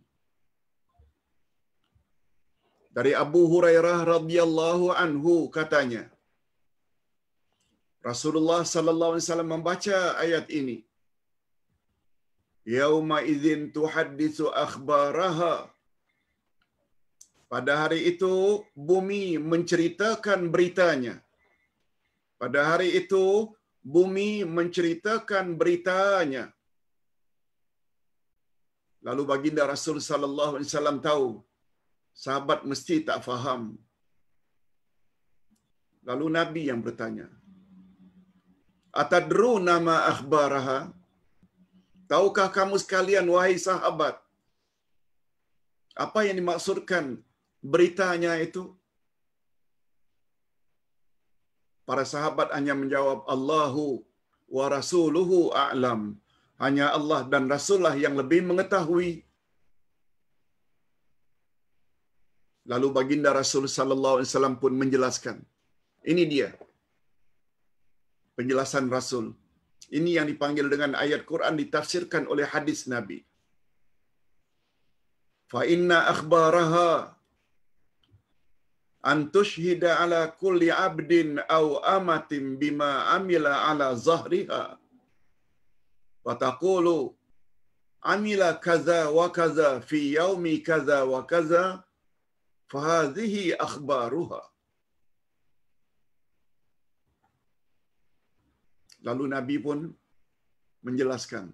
Dari Abu Hurairah radhiyallahu anhu katanya, Rasulullah sallallahu alaihi wasallam membaca ayat ini. Yauma idzin tuhadditsu akhbaraha. Pada hari itu bumi menceritakan beritanya. Pada hari itu bumi menceritakan beritanya. Lalu baginda Rasul sallallahu alaihi wasallam tahu sahabat mesti tak faham. Lalu Nabi yang bertanya, Atadru nama akhbaraha? Tahukah kamu sekalian, wahai sahabat, apa yang dimaksudkan beritanya itu? Para sahabat hanya menjawab, Allahu wa rasuluhu a'lam. Hanya Allah dan Rasulullah yang lebih mengetahui. Lalu baginda Rasul sallallahu alaihi wasallam pun menjelaskan. Ini dia penjelasan Rasul. Ini yang dipanggil dengan ayat Quran ditafsirkan oleh hadis Nabi. Fa inna akhbaraha an tushhida ala kulli abdin aw amatin bima amila ala zahriha wa taqulu amila kaza wa kaza fi yaumi kaza wa kaza fa hadhihi akhbaruha Lalu Nabi pun menjelaskan.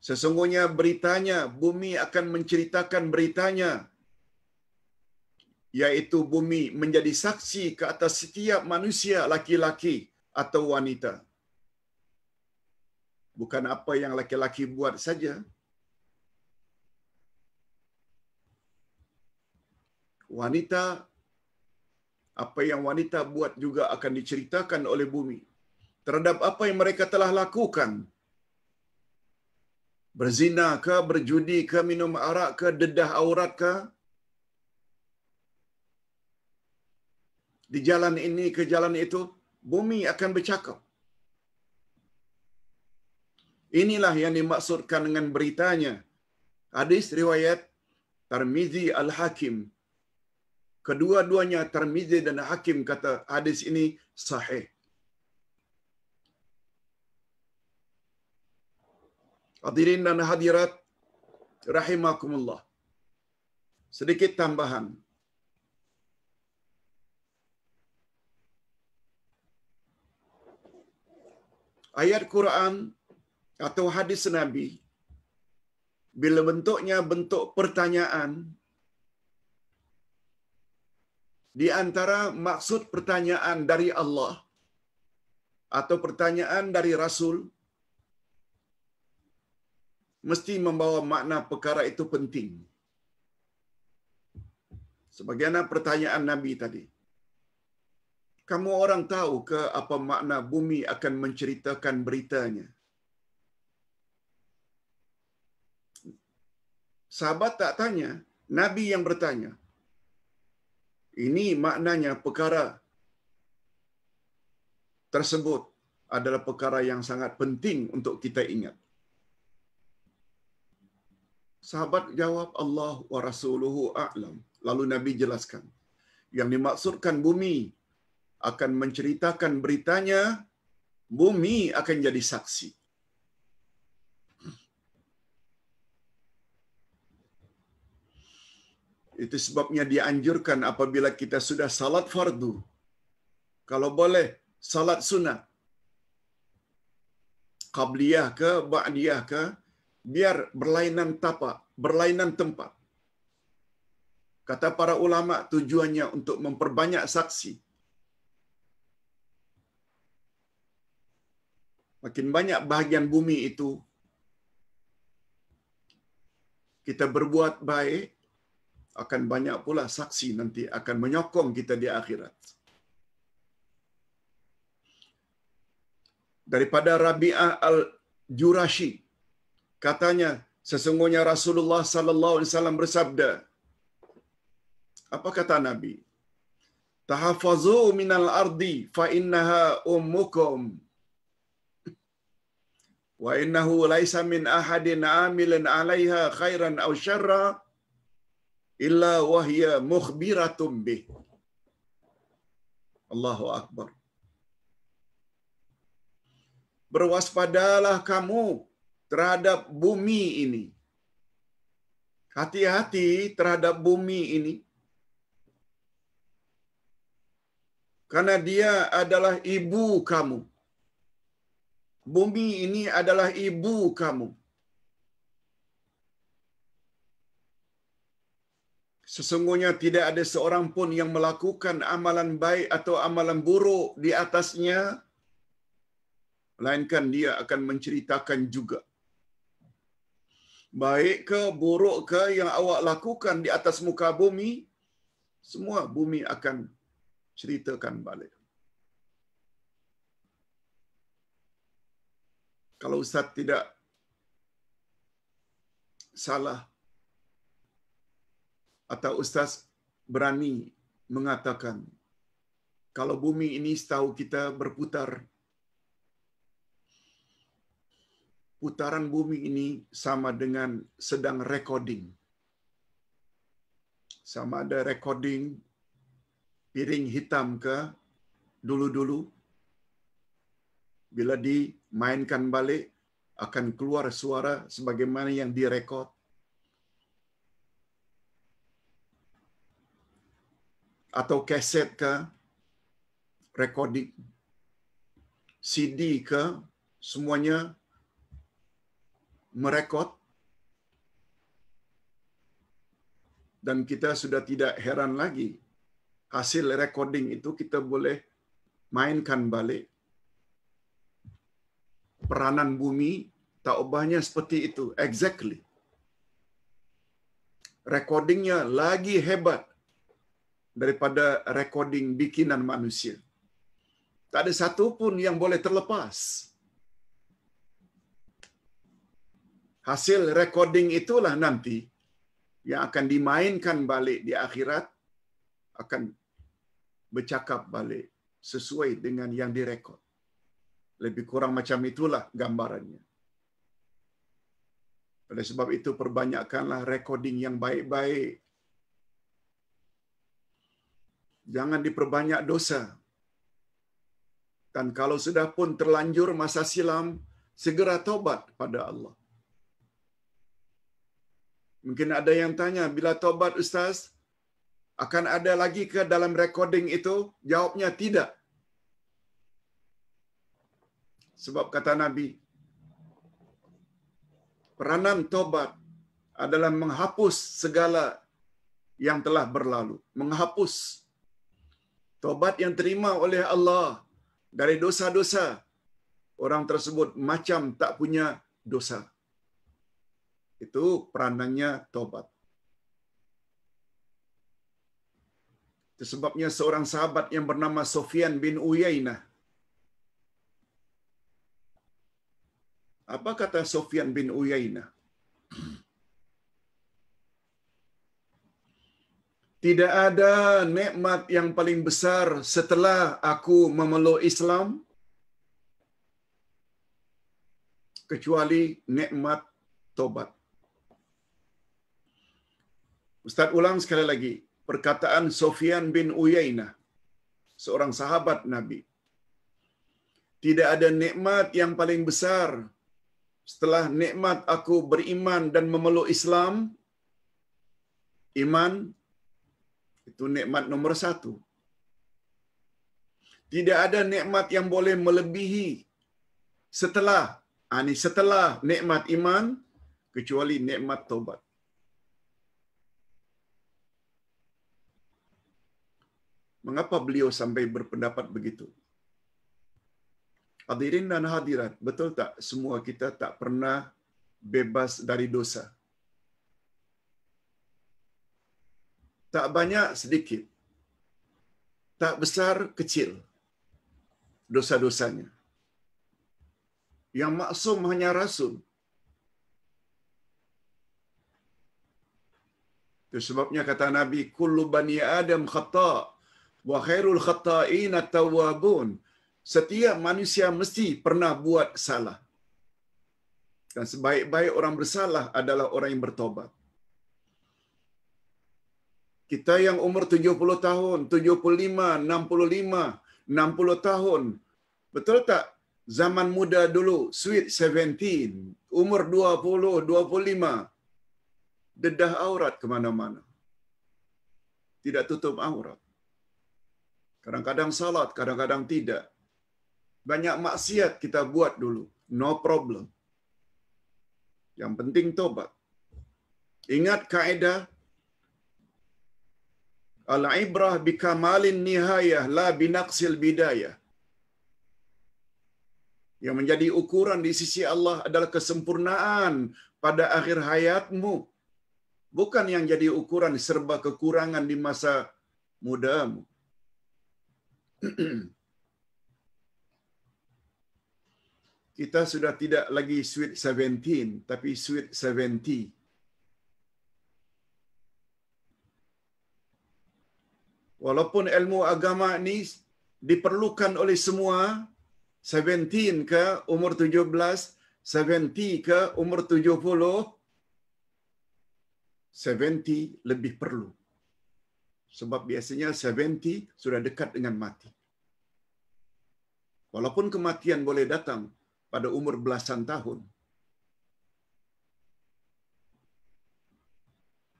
Sesungguhnya beritanya, bumi akan menceritakan beritanya. Yaitu bumi menjadi saksi ke atas setiap manusia laki-laki atau wanita. Bukan apa yang laki-laki buat saja. Wanita, apa yang wanita buat juga akan diceritakan oleh bumi terhadap apa yang mereka telah lakukan. Berzina ke, berjudi ke, minum arak ke, dedah aurat ke. Di jalan ini ke jalan itu, bumi akan bercakap. Inilah yang dimaksudkan dengan beritanya. Hadis riwayat Tarmizi Al-Hakim. Kedua-duanya Tarmizi dan Hakim kata hadis ini sahih. Hadirin dan hadirat rahimakumullah. Sedikit tambahan. Ayat Quran atau hadis Nabi bila bentuknya bentuk pertanyaan di antara maksud pertanyaan dari Allah atau pertanyaan dari Rasul mesti membawa makna perkara itu penting. Sebagaimana pertanyaan Nabi tadi. Kamu orang tahu ke apa makna bumi akan menceritakan beritanya? Sahabat tak tanya, Nabi yang bertanya. Ini maknanya perkara tersebut adalah perkara yang sangat penting untuk kita ingat. Sahabat jawab Allah wa rasuluhu a'lam. Lalu Nabi jelaskan. Yang dimaksudkan bumi akan menceritakan beritanya, bumi akan jadi saksi. Itu sebabnya dianjurkan apabila kita sudah salat fardu. Kalau boleh, salat sunnah. Qabliyah ke, ba'diyah ke, biar berlainan tapak, berlainan tempat. Kata para ulama tujuannya untuk memperbanyak saksi. Makin banyak bahagian bumi itu kita berbuat baik, akan banyak pula saksi nanti akan menyokong kita di akhirat. Daripada Rabi'ah al-Jurashi, katanya, sesungguhnya Rasulullah sallallahu alaihi wasallam bersabda, apa kata Nabi? Tahafazu minal ardi fa innaha ummukum. Wa innahu laisa min ahadin amilan 'alaiha khairan aw syarra illa wahya mukhbiratum bih. Allahu akbar. Berwaspadalah kamu terhadap bumi ini. Hati-hati terhadap bumi ini. Karena dia adalah ibu kamu. Bumi ini adalah ibu kamu. Sesungguhnya tidak ada seorang pun yang melakukan amalan baik atau amalan buruk di atasnya. Melainkan dia akan menceritakan juga. Baik ke buruk ke yang awak lakukan di atas muka bumi, semua bumi akan ceritakan balik. Kalau Ustaz tidak salah atau Ustaz berani mengatakan kalau bumi ini setahu kita berputar putaran bumi ini sama dengan sedang recording. Sama ada recording piring hitam ke dulu-dulu bila dimainkan balik akan keluar suara sebagaimana yang direkod. Atau kaset ke recording. CD ke semuanya merekod. Dan kita sudah tidak heran lagi hasil recording itu kita boleh mainkan balik peranan bumi tak ubahnya seperti itu. Exactly. Recordingnya lagi hebat daripada recording bikinan manusia. Tak ada satu pun yang boleh terlepas. Hasil recording itulah nanti yang akan dimainkan balik di akhirat akan bercakap balik sesuai dengan yang direkod. Lebih kurang macam itulah gambarannya. Oleh sebab itu perbanyakkanlah recording yang baik-baik. Jangan diperbanyak dosa. Dan kalau sudah pun terlanjur masa silam, segera taubat pada Allah. Mungkin ada yang tanya, bila taubat Ustaz, akan ada lagi ke dalam recording itu? Jawabnya tidak. Sebab kata Nabi, peranan tobat adalah menghapus segala yang telah berlalu. Menghapus tobat yang terima oleh Allah dari dosa-dosa orang tersebut macam tak punya dosa. Itu peranannya tobat. Sebabnya seorang sahabat yang bernama Sofyan bin Uyainah Apa kata Sofyan bin Uyainah? Tidak ada nikmat yang paling besar setelah aku memeluk Islam kecuali nikmat tobat. Ustaz ulang sekali lagi perkataan Sofyan bin Uyainah, seorang sahabat Nabi. Tidak ada nikmat yang paling besar setelah nikmat aku beriman dan memeluk Islam, iman itu nikmat nomor satu. Tidak ada nikmat yang boleh melebihi setelah ani ah, setelah nikmat iman kecuali nikmat taubat. Mengapa beliau sampai berpendapat begitu? Hadirin dan hadirat, betul tak semua kita tak pernah bebas dari dosa? Tak banyak sedikit. Tak besar kecil. Dosa-dosanya. Yang maksum hanya rasul. Itu sebabnya kata Nabi, Kullu bani Adam khata' wa khairul khata'in at-tawwabun. Setiap manusia mesti pernah buat salah. Dan sebaik-baik orang bersalah adalah orang yang bertobat. Kita yang umur 70 tahun, 75, 65, 60 tahun. Betul tak? Zaman muda dulu, sweet 17, umur 20, 25. Dedah aurat ke mana-mana. Tidak tutup aurat. Kadang-kadang salat, kadang-kadang tidak. Banyak maksiat kita buat dulu. No problem. Yang penting tobat. Ingat kaedah Al-ibrah bikamalin nihayah la binaqsil bidayah. Yang menjadi ukuran di sisi Allah adalah kesempurnaan pada akhir hayatmu. Bukan yang jadi ukuran serba kekurangan di masa mudamu. Kita sudah tidak lagi sweet 17, tapi sweet 70. Walaupun ilmu agama ini diperlukan oleh semua, 17 ke umur 17, 70 ke umur 70, 70 lebih perlu. Sebab biasanya 70 sudah dekat dengan mati. Walaupun kematian boleh datang pada umur belasan tahun.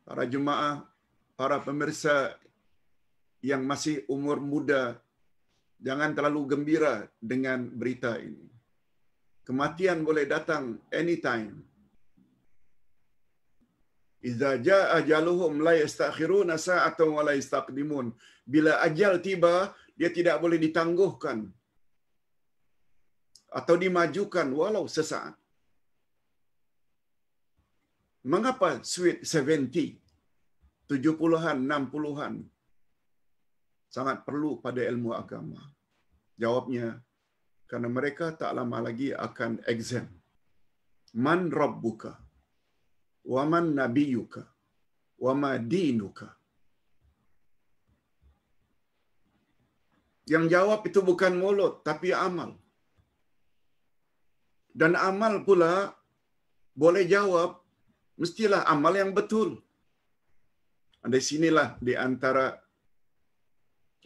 Para jemaah, para pemirsa yang masih umur muda, jangan terlalu gembira dengan berita ini. Kematian boleh datang anytime. Iza jaa ajaluhum la yastakhiruna sa'atan wa la yastaqdimun. Bila ajal tiba, dia tidak boleh ditangguhkan atau dimajukan walau sesaat. Mengapa sweet 70, 70-an, 60-an sangat perlu pada ilmu agama? Jawabnya, karena mereka tak lama lagi akan exam. Man rabbuka? Wa man nabiyuka? Wa ma dinuka? Yang jawab itu bukan mulut, tapi amal. Dan amal pula boleh jawab, mestilah amal yang betul. Di sinilah di antara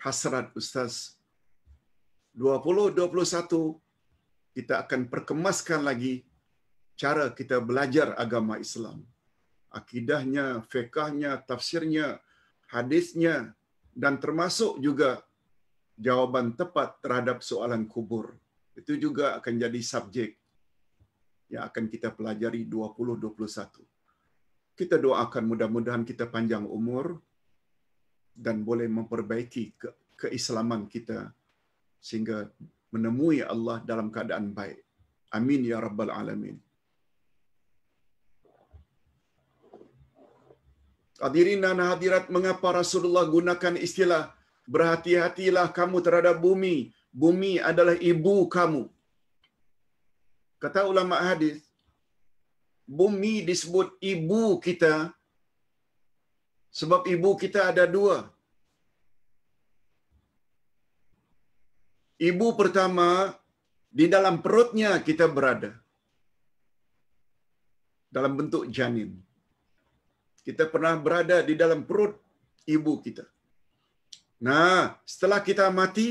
hasrat Ustaz 2021 kita akan perkemaskan lagi cara kita belajar agama Islam. Akidahnya, fiqahnya, tafsirnya, hadisnya dan termasuk juga jawapan tepat terhadap soalan kubur. Itu juga akan jadi subjek yang akan kita pelajari 2021. Kita doakan mudah-mudahan kita panjang umur dan boleh memperbaiki ke keislaman kita sehingga menemui Allah dalam keadaan baik. Amin ya rabbal alamin. Hadirin dan hadirat, mengapa Rasulullah gunakan istilah berhati-hatilah kamu terhadap bumi. Bumi adalah ibu kamu. Kata ulama hadis, bumi disebut ibu kita sebab ibu kita ada dua. Ibu pertama di dalam perutnya kita berada. Dalam bentuk janin. Kita pernah berada di dalam perut ibu kita. Nah, setelah kita mati,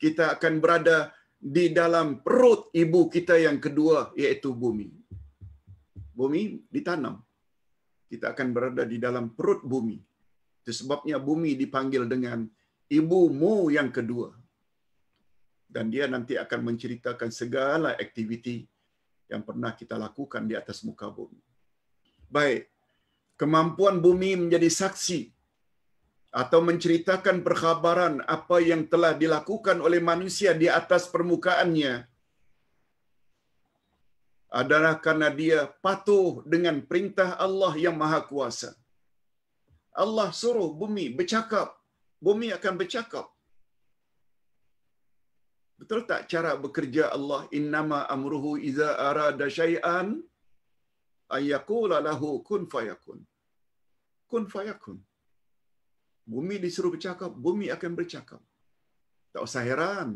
kita akan berada di dalam perut ibu kita yang kedua, iaitu bumi. Bumi ditanam. Kita akan berada di dalam perut bumi. Itu sebabnya bumi dipanggil dengan ibumu yang kedua. Dan dia nanti akan menceritakan segala aktiviti yang pernah kita lakukan di atas muka bumi. Baik, kemampuan bumi menjadi saksi atau menceritakan perkhabaran apa yang telah dilakukan oleh manusia di atas permukaannya adalah karena dia patuh dengan perintah Allah yang Maha Kuasa. Allah suruh bumi bercakap, bumi akan bercakap. Betul tak cara bekerja Allah? Innama amruhu iza arada syai'an ayyakula lahu kun fayakun. Kun fayakun. Bumi disuruh bercakap, bumi akan bercakap. Tak usah heran.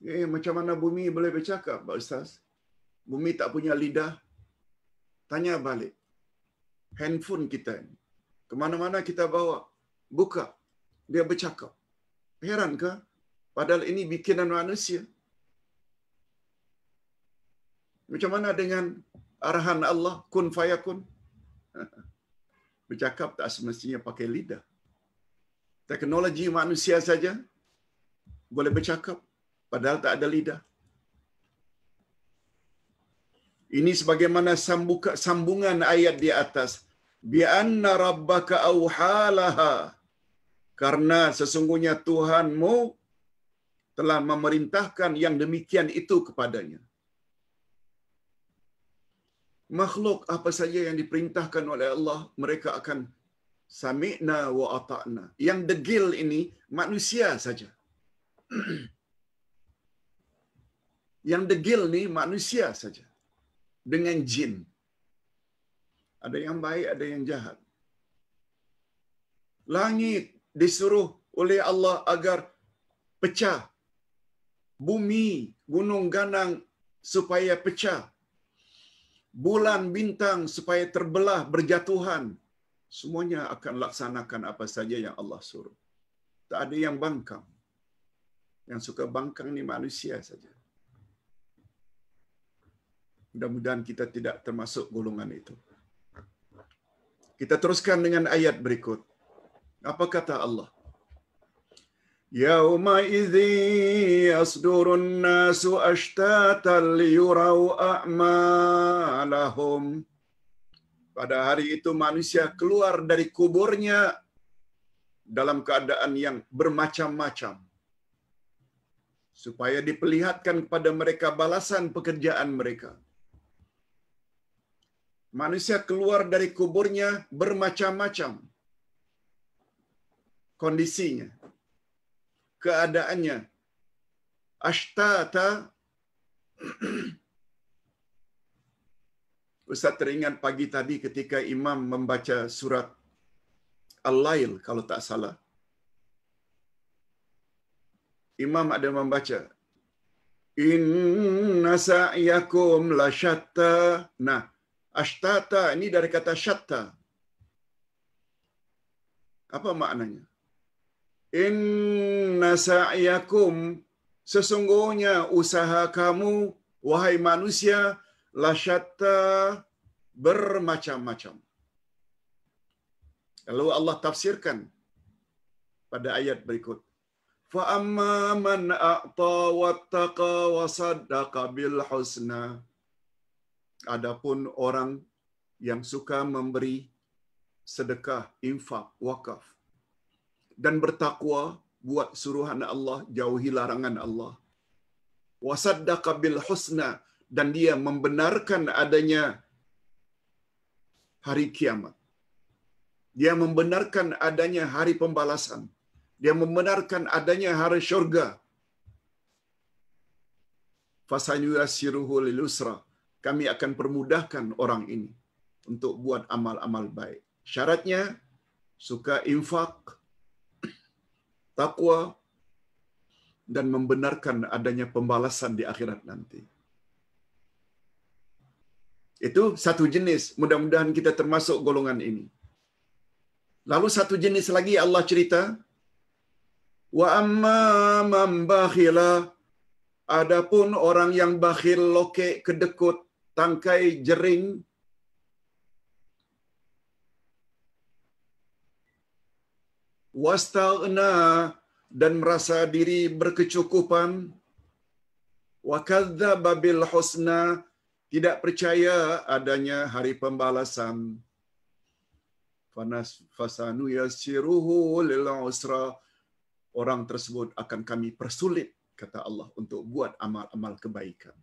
Eh, macam mana bumi boleh bercakap, Pak Ustaz? Bumi tak punya lidah. Tanya balik. Handphone kita ini. Kemana-mana kita bawa. Buka. Dia bercakap. Heran ke? Padahal ini bikinan manusia. Macam mana dengan arahan Allah? Kun fayakun. Bercakap tak semestinya pakai lidah. Teknologi manusia saja boleh bercakap. Padahal tak ada lidah. Ini sebagaimana sambuka, sambungan ayat di atas. Bi'anna rabbaka awhalaha. Karena sesungguhnya Tuhanmu telah memerintahkan yang demikian itu kepadanya. Makhluk apa saja yang diperintahkan oleh Allah, mereka akan sami'na wa ata'na. Yang degil ini manusia saja. yang degil ni manusia saja. Dengan jin. Ada yang baik, ada yang jahat. Langit disuruh oleh Allah agar pecah bumi, gunung ganang supaya pecah. Bulan bintang supaya terbelah berjatuhan semuanya akan laksanakan apa saja yang Allah suruh. Tak ada yang bangkang. Yang suka bangkang ni manusia saja. Mudah-mudahan kita tidak termasuk golongan itu. Kita teruskan dengan ayat berikut. Apa kata Allah? Yauma idzi yasdurun nasu ashtatan yurau a'malahum. Pada hari itu manusia keluar dari kuburnya dalam keadaan yang bermacam-macam. Supaya diperlihatkan kepada mereka balasan pekerjaan mereka. Manusia keluar dari kuburnya bermacam-macam kondisinya keadaannya. Ashtata Ustaz teringat pagi tadi ketika imam membaca surat Al-Lail kalau tak salah. Imam ada membaca Inna sa'yakum la syatta. Nah, ashtata ini dari kata syatta. Apa maknanya? Inna sa'yakum sesungguhnya usaha kamu wahai manusia lasyatta bermacam-macam. Lalu Allah tafsirkan pada ayat berikut. Fa amma man a'ta wattaqa wa saddaqa bil husna. Adapun orang yang suka memberi sedekah, infak, wakaf dan bertakwa buat suruhan Allah jauhi larangan Allah wasaddaqa bil husna dan dia membenarkan adanya hari kiamat. Dia membenarkan adanya hari pembalasan. Dia membenarkan adanya hari syurga. Fasayuyassiruhu lil usra kami akan permudahkan orang ini untuk buat amal-amal baik. Syaratnya suka infak takwa dan membenarkan adanya pembalasan di akhirat nanti. Itu satu jenis. Mudah-mudahan kita termasuk golongan ini. Lalu satu jenis lagi Allah cerita. Wa amma man bakhila adapun orang yang bakhil lokek kedekut tangkai jering wastaghna dan merasa diri berkecukupan wa kadzdzaba bil husna tidak percaya adanya hari pembalasan fanas fasanu yasiruhu lil usra orang tersebut akan kami persulit kata Allah untuk buat amal-amal kebaikan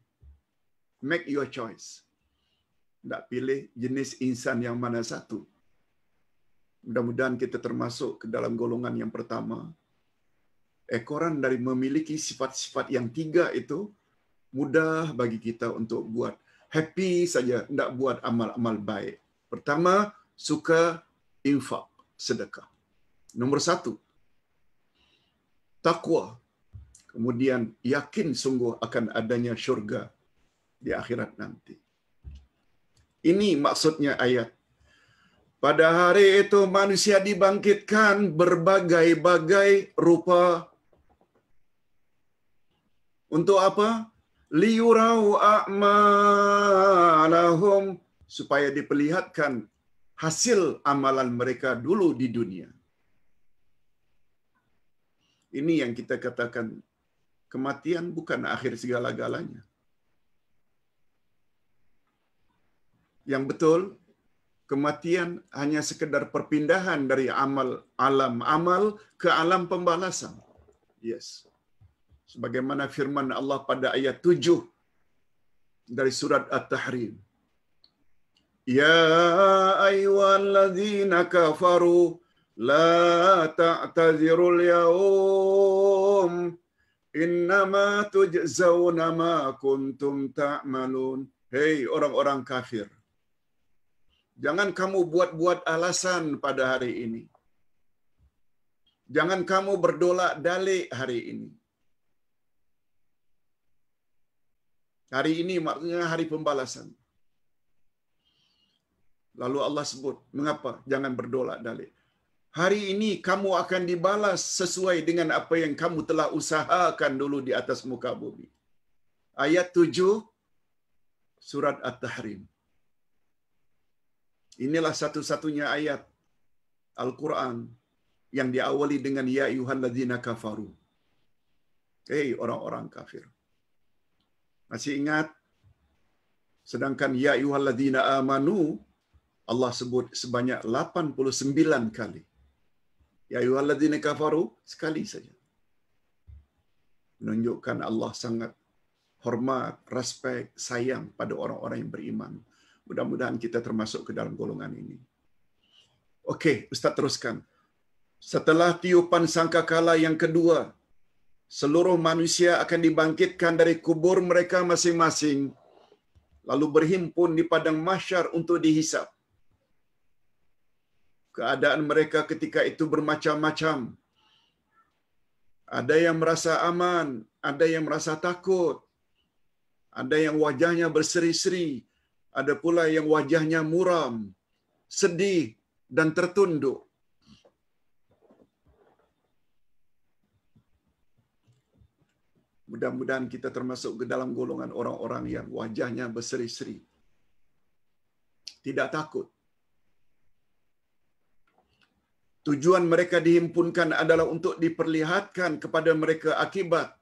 Make your choice. Tak pilih jenis insan yang mana satu. Mudah-mudahan kita termasuk ke dalam golongan yang pertama. Ekoran dari memiliki sifat-sifat yang tiga itu mudah bagi kita untuk buat happy saja, tidak buat amal-amal baik. Pertama, suka infak, sedekah. Nomor satu, takwa. Kemudian yakin sungguh akan adanya syurga di akhirat nanti. Ini maksudnya ayat. Pada hari itu manusia dibangkitkan berbagai-bagai rupa. Untuk apa? Liyurau a'malahum supaya diperlihatkan hasil amalan mereka dulu di dunia. Ini yang kita katakan kematian bukan akhir segala-galanya. Yang betul, kematian hanya sekedar perpindahan dari amal alam amal ke alam pembalasan. Yes. Sebagaimana firman Allah pada ayat 7 dari surat At-Tahrim. Ya ayyuhalladzina kafaru la ta'tazirul yawm innama tujzauna ma kuntum ta'malun. Hei orang-orang kafir. Jangan kamu buat-buat alasan pada hari ini. Jangan kamu berdolak dalik hari ini. Hari ini maksudnya hari pembalasan. Lalu Allah sebut, mengapa jangan berdolak dalik? Hari ini kamu akan dibalas sesuai dengan apa yang kamu telah usahakan dulu di atas muka bumi. Ayat 7 surat At-Tahrim. Inilah satu-satunya ayat Al-Quran yang diawali dengan Ya ayuhan ladhina kafaru. Hei orang-orang kafir. Masih ingat? Sedangkan Ya ayuhan ladhina amanu, Allah sebut sebanyak 89 kali. Ya ayuhan ladhina kafaru, sekali saja. Menunjukkan Allah sangat hormat, respek, sayang pada orang-orang yang beriman. Mudah-mudahan kita termasuk ke dalam golongan ini. Okey, Ustaz teruskan. Setelah tiupan sangkakala yang kedua, seluruh manusia akan dibangkitkan dari kubur mereka masing-masing, lalu berhimpun di padang mahsyar untuk dihisap. Keadaan mereka ketika itu bermacam-macam. Ada yang merasa aman, ada yang merasa takut, ada yang wajahnya berseri-seri, ada pula yang wajahnya muram, sedih dan tertunduk. Mudah-mudahan kita termasuk ke dalam golongan orang-orang yang wajahnya berseri-seri. Tidak takut. Tujuan mereka dihimpunkan adalah untuk diperlihatkan kepada mereka akibat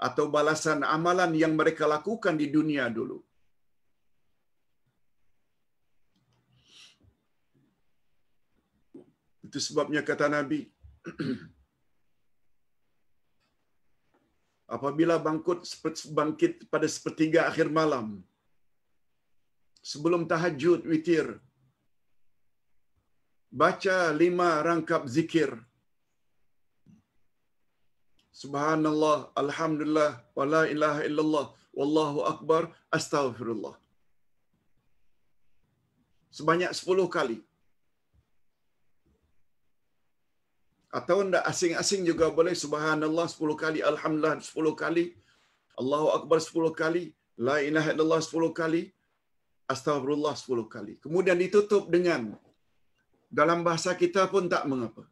atau balasan amalan yang mereka lakukan di dunia dulu. Itu sebabnya kata Nabi, apabila bangkit bangkit pada sepertiga akhir malam, sebelum tahajud witir, baca lima rangkap zikir. Subhanallah, Alhamdulillah, wa la ilaha illallah, wallahu akbar, astaghfirullah. Sebanyak sepuluh kali. Atau anda asing-asing juga boleh subhanallah 10 kali, alhamdulillah 10 kali, Allahu akbar 10 kali, la ilaha illallah 10 kali, astagfirullah 10 kali. Kemudian ditutup dengan dalam bahasa kita pun tak mengapa.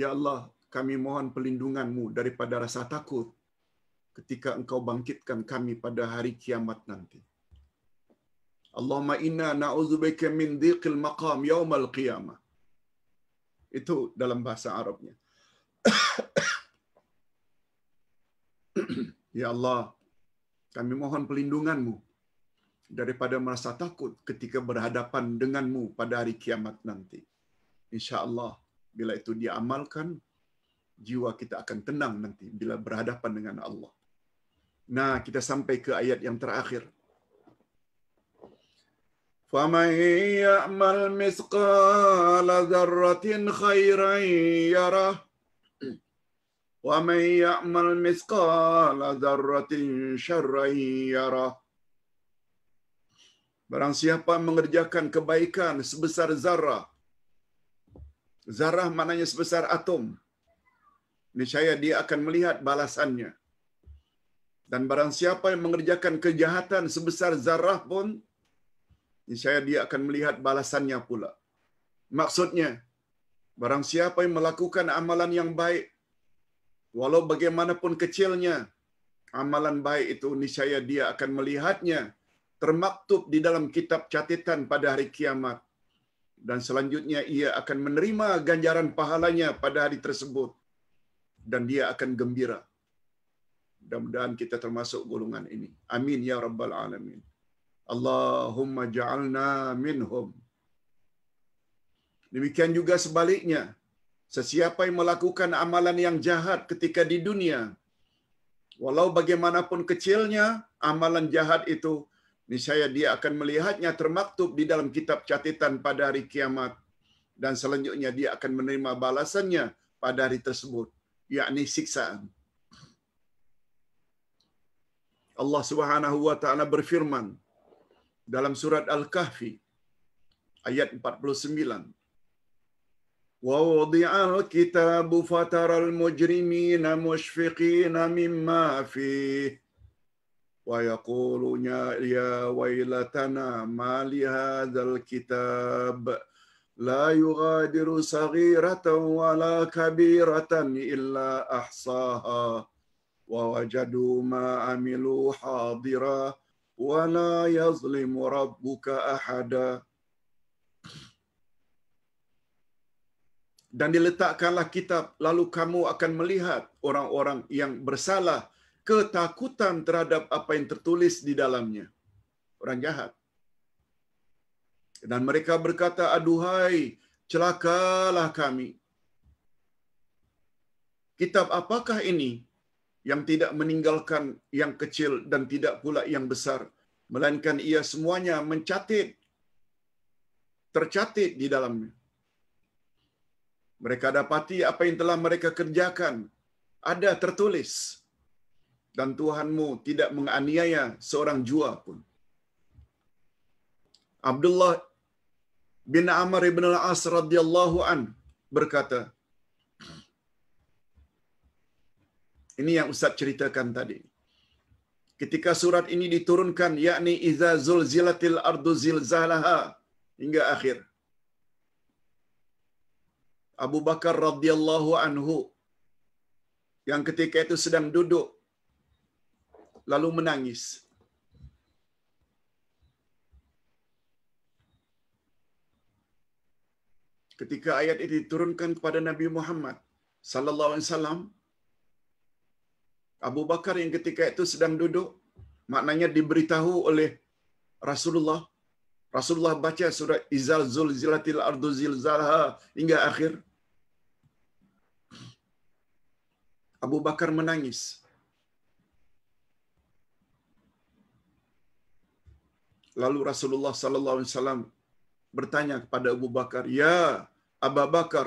Ya Allah, kami mohon pelindunganmu daripada rasa takut ketika engkau bangkitkan kami pada hari kiamat nanti. Allahumma inna na'udzubika min dhiqil maqam yaumal qiyamah. Itu dalam bahasa Arabnya. ya Allah, kami mohon pelindunganmu daripada merasa takut ketika berhadapan denganmu pada hari kiamat nanti. InsyaAllah, bila itu diamalkan, jiwa kita akan tenang nanti bila berhadapan dengan Allah. Nah, kita sampai ke ayat yang terakhir. فَمَنْ يَعْمَلْ مِثْقَالَ ذَرَّةٍ خَيْرًا يَرَهُ وَمَنْ يَعْمَلْ مِثْقَالَ ذَرَّةٍ شَرًّا يَرَهُ Barang siapa mengerjakan kebaikan sebesar zarah. Zarah maknanya sebesar atom. Niscaya dia akan melihat balasannya. Dan barang siapa yang mengerjakan kejahatan sebesar zarah pun, niscaya dia akan melihat balasannya pula. Maksudnya, barang siapa yang melakukan amalan yang baik, walau bagaimanapun kecilnya, amalan baik itu niscaya dia akan melihatnya termaktub di dalam kitab catatan pada hari kiamat. Dan selanjutnya ia akan menerima ganjaran pahalanya pada hari tersebut. Dan dia akan gembira. Mudah-mudahan kita termasuk golongan ini. Amin ya rabbal alamin. Allahumma ja'alna minhum. Demikian juga sebaliknya. Sesiapa yang melakukan amalan yang jahat ketika di dunia, walau bagaimanapun kecilnya amalan jahat itu, niscaya dia akan melihatnya termaktub di dalam kitab catatan pada hari kiamat dan selanjutnya dia akan menerima balasannya pada hari tersebut yakni siksaan Allah Subhanahu wa taala berfirman dalam surat Al-Kahfi ayat 49. Wa wadi'a al-kitabu fatara al-mujrimina mushfiqina mimma fi wa yaquluna ya waylatana ma li hadzal kitab لا يغادر صغيرة kabiratan illa ahsaha wa wajadu ma amilu hadirah ولا يظلم ربك أحدا dan diletakkanlah kitab lalu kamu akan melihat orang-orang yang bersalah ketakutan terhadap apa yang tertulis di dalamnya. Orang jahat. Dan mereka berkata, aduhai, celakalah kami. Kitab apakah ini Yang tidak meninggalkan yang kecil dan tidak pula yang besar, melainkan ia semuanya mencatit, tercatit di dalamnya. Mereka dapati apa yang telah mereka kerjakan, ada tertulis dan Tuhanmu tidak menganiaya seorang jua pun. Abdullah bin Amr bin Al-As radhiyallahu an berkata, ini yang Ustaz ceritakan tadi. Ketika surat ini diturunkan, yakni Iza zulzilatil ardu zilzalaha, hingga akhir. Abu Bakar radhiyallahu anhu yang ketika itu sedang duduk lalu menangis. Ketika ayat itu diturunkan kepada Nabi Muhammad sallallahu alaihi wasallam Abu Bakar yang ketika itu sedang duduk maknanya diberitahu oleh Rasulullah. Rasulullah baca surah Izal Zulzilatil Ardu Zilzalha hingga akhir. Abu Bakar menangis. Lalu Rasulullah sallallahu alaihi wasallam bertanya kepada Abu Bakar, "Ya Abu Bakar,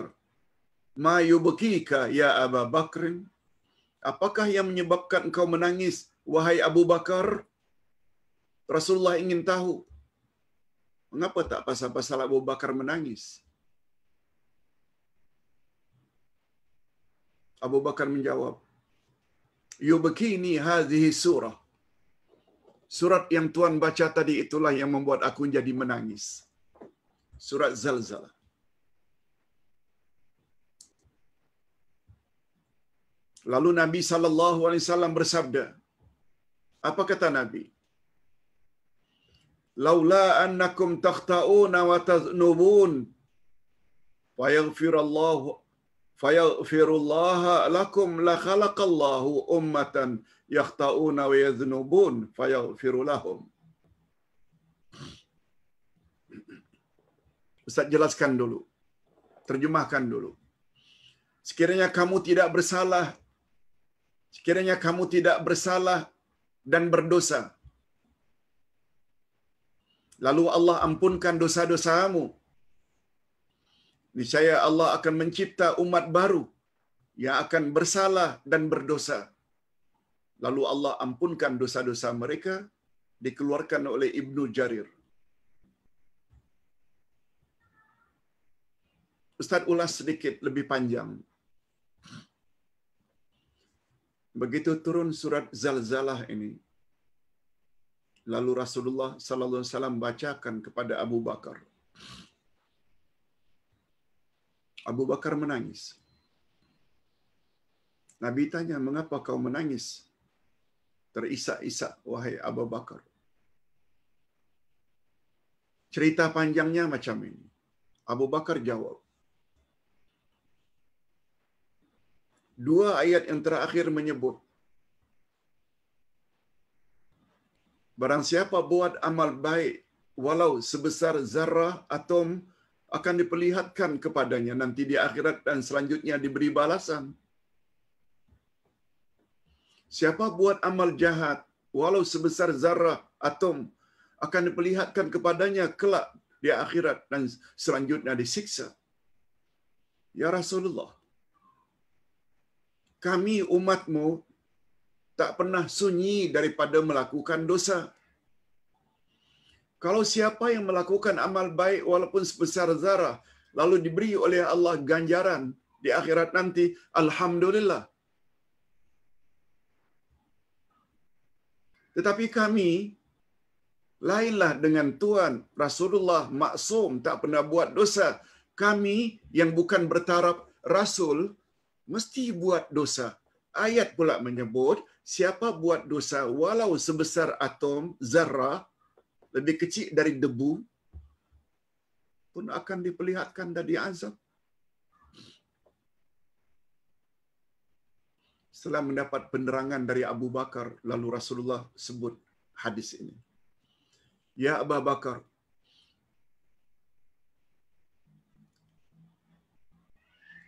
ma yubkika ya Abu Bakr? Apakah yang menyebabkan engkau menangis wahai Abu Bakar?" Rasulullah ingin tahu mengapa tak pasal-pasal Abu Bakar menangis. Abu Bakar menjawab, "Yubkini hadhihi surah." Surat yang Tuan baca tadi itulah yang membuat aku jadi menangis. Surat Zalzalah. Lalu Nabi sallallahu alaihi wasallam bersabda, apa kata Nabi? Laula annakum takhta'una wa taznubun wa yaghfirullahu fayaghfirullaha lakum la khalaqallahu ummatan yakhta'una wa yadhnubun fayaghfiru lahum. Ustaz jelaskan dulu. Terjemahkan dulu. Sekiranya kamu tidak bersalah, sekiranya kamu tidak bersalah dan berdosa. Lalu Allah ampunkan dosa-dosamu. Niscaya Allah akan mencipta umat baru yang akan bersalah dan berdosa. Lalu Allah ampunkan dosa-dosa mereka dikeluarkan oleh Ibnu Jarir. Ustaz ulas sedikit lebih panjang. Begitu turun surat Zalzalah ini, lalu Rasulullah sallallahu alaihi wasallam bacakan kepada Abu Bakar. Abu Bakar menangis. Nabi tanya, "Mengapa kau menangis?" Terisak-isak wahai Abu Bakar. Cerita panjangnya macam ini. Abu Bakar jawab, dua ayat yang terakhir menyebut Barang siapa buat amal baik walau sebesar zarah atom akan diperlihatkan kepadanya nanti di akhirat dan selanjutnya diberi balasan. Siapa buat amal jahat walau sebesar zarah atom akan diperlihatkan kepadanya kelak di akhirat dan selanjutnya disiksa. Ya Rasulullah, kami umatmu tak pernah sunyi daripada melakukan dosa. Kalau siapa yang melakukan amal baik walaupun sebesar zarah, lalu diberi oleh Allah ganjaran di akhirat nanti, Alhamdulillah. Tetapi kami, lainlah dengan Tuhan, Rasulullah maksum, tak pernah buat dosa. Kami yang bukan bertaraf Rasul, mesti buat dosa. Ayat pula menyebut, siapa buat dosa walau sebesar atom, zarah, lebih kecil dari debu, pun akan diperlihatkan dari azab. Setelah mendapat penerangan dari Abu Bakar, lalu Rasulullah sebut hadis ini. Ya Abu Bakar,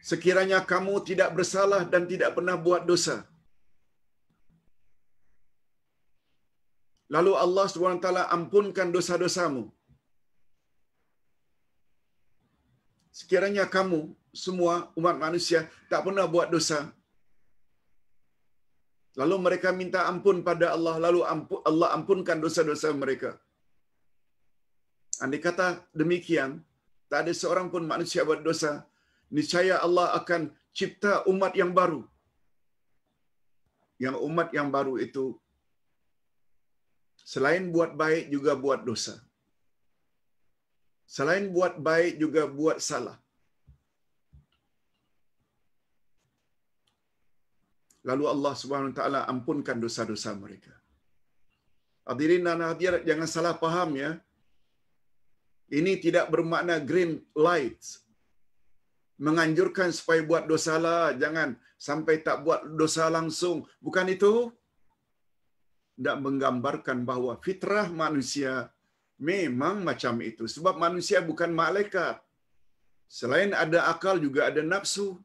sekiranya kamu tidak bersalah dan tidak pernah buat dosa. Lalu Allah SWT ampunkan dosa-dosamu. Sekiranya kamu semua umat manusia tak pernah buat dosa. Lalu mereka minta ampun pada Allah. Lalu Allah ampunkan dosa-dosa mereka. Andai kata demikian, tak ada seorang pun manusia buat dosa niscaya Allah akan cipta umat yang baru. Yang umat yang baru itu selain buat baik juga buat dosa. Selain buat baik juga buat salah. Lalu Allah Subhanahu Taala ampunkan dosa-dosa mereka. Hadirin dan hadirat jangan salah paham ya. Ini tidak bermakna green lights menganjurkan supaya buat dosa lah, jangan sampai tak buat dosa langsung. Bukan itu. Tidak menggambarkan bahawa fitrah manusia memang macam itu. Sebab manusia bukan malaikat. Selain ada akal juga ada nafsu.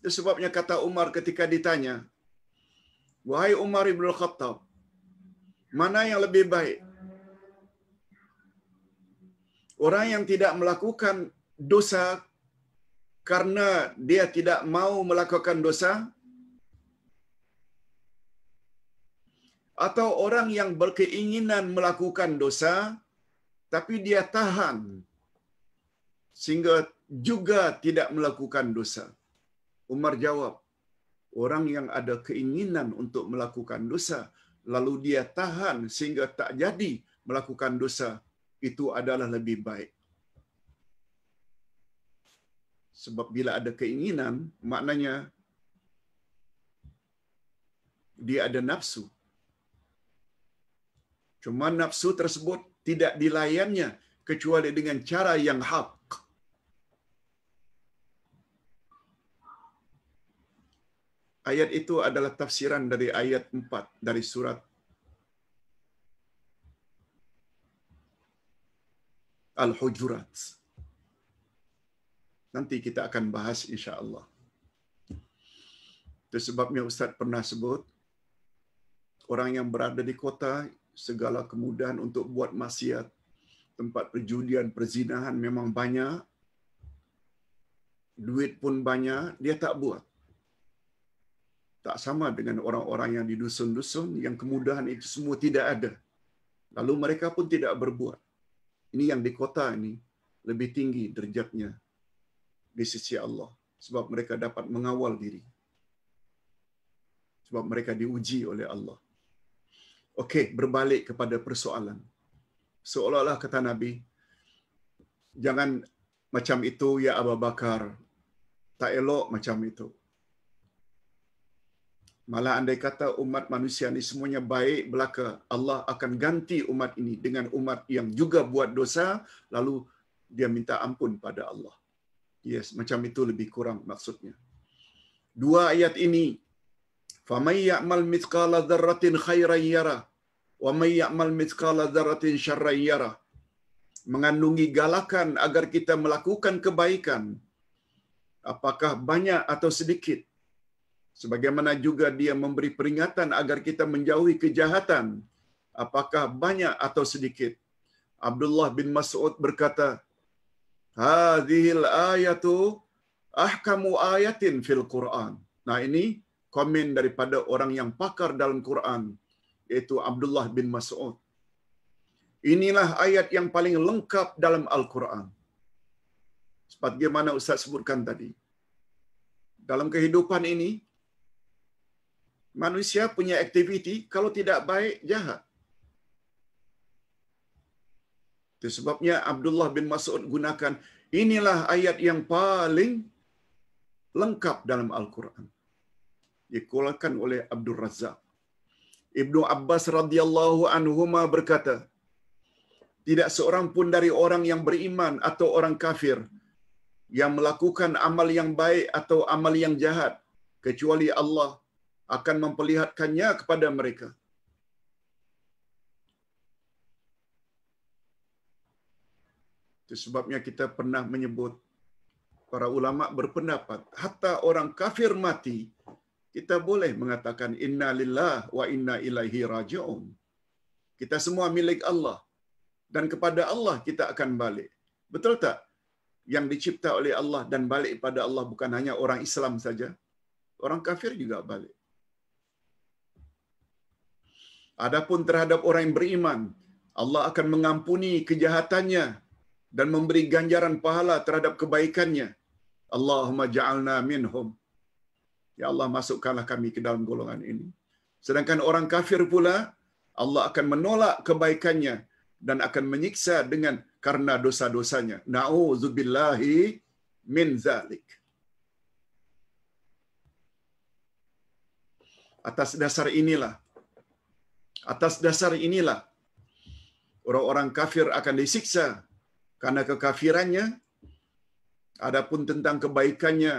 Itu sebabnya kata Umar ketika ditanya, Wahai Umar ibn Khattab, mana yang lebih baik? Orang yang tidak melakukan dosa karena dia tidak mau melakukan dosa atau orang yang berkeinginan melakukan dosa tapi dia tahan sehingga juga tidak melakukan dosa. Umar jawab orang yang ada keinginan untuk melakukan dosa lalu dia tahan sehingga tak jadi melakukan dosa itu adalah lebih baik. Sebab bila ada keinginan, maknanya dia ada nafsu. Cuma nafsu tersebut tidak dilayannya kecuali dengan cara yang hak. Ayat itu adalah tafsiran dari ayat 4 dari surat Al-Hujurat. Nanti kita akan bahas insya-Allah. Itu sebabnya Ustaz pernah sebut, orang yang berada di kota, segala kemudahan untuk buat maksiat, tempat perjudian, perzinahan memang banyak, duit pun banyak, dia tak buat. Tak sama dengan orang-orang yang di dusun-dusun yang kemudahan itu semua tidak ada. Lalu mereka pun tidak berbuat. Ini yang di kota ini lebih tinggi derajatnya di sisi Allah sebab mereka dapat mengawal diri. Sebab mereka diuji oleh Allah. Okey, berbalik kepada persoalan. Seolah-olah kata Nabi, jangan macam itu ya Abu Bakar. Tak elok macam itu. Malah andai kata umat manusia ini semuanya baik belaka, Allah akan ganti umat ini dengan umat yang juga buat dosa, lalu dia minta ampun pada Allah. Yes, macam itu lebih kurang maksudnya. Dua ayat ini, فَمَنْ يَعْمَلْ مِثْقَالَ ذَرَّةٍ خَيْرًا يَرَى وَمَنْ يَعْمَلْ مِثْقَالَ ذَرَّةٍ شَرًّا يَرَى mengandungi galakan agar kita melakukan kebaikan apakah banyak atau sedikit sebagaimana juga dia memberi peringatan agar kita menjauhi kejahatan apakah banyak atau sedikit. Abdullah bin Mas'ud berkata hadhil ayatu ahkamu ayatin fil Quran. Nah ini komen daripada orang yang pakar dalam Quran yaitu Abdullah bin Mas'ud. Inilah ayat yang paling lengkap dalam Al-Quran. Sebagaimana Ustaz sebutkan tadi dalam kehidupan ini manusia punya aktiviti kalau tidak baik jahat. Itu sebabnya Abdullah bin Mas'ud gunakan inilah ayat yang paling lengkap dalam Al-Quran. Dikeluarkan oleh Abdul Razak. Ibnu Abbas radhiyallahu anhuma berkata, tidak seorang pun dari orang yang beriman atau orang kafir yang melakukan amal yang baik atau amal yang jahat kecuali Allah akan memperlihatkannya kepada mereka. Itu sebabnya kita pernah menyebut para ulama berpendapat hatta orang kafir mati kita boleh mengatakan inna lillah wa inna ilaihi raji'un. Kita semua milik Allah dan kepada Allah kita akan balik. Betul tak? Yang dicipta oleh Allah dan balik pada Allah bukan hanya orang Islam saja. Orang kafir juga balik. Adapun terhadap orang yang beriman, Allah akan mengampuni kejahatannya dan memberi ganjaran pahala terhadap kebaikannya. Allahumma ja'alna minhum. Ya Allah, masukkanlah kami ke dalam golongan ini. Sedangkan orang kafir pula, Allah akan menolak kebaikannya dan akan menyiksa dengan karena dosa-dosanya. Na'udzubillahi min zalik. Atas dasar inilah, Atas dasar inilah orang-orang kafir akan disiksa karena kekafirannya. Adapun tentang kebaikannya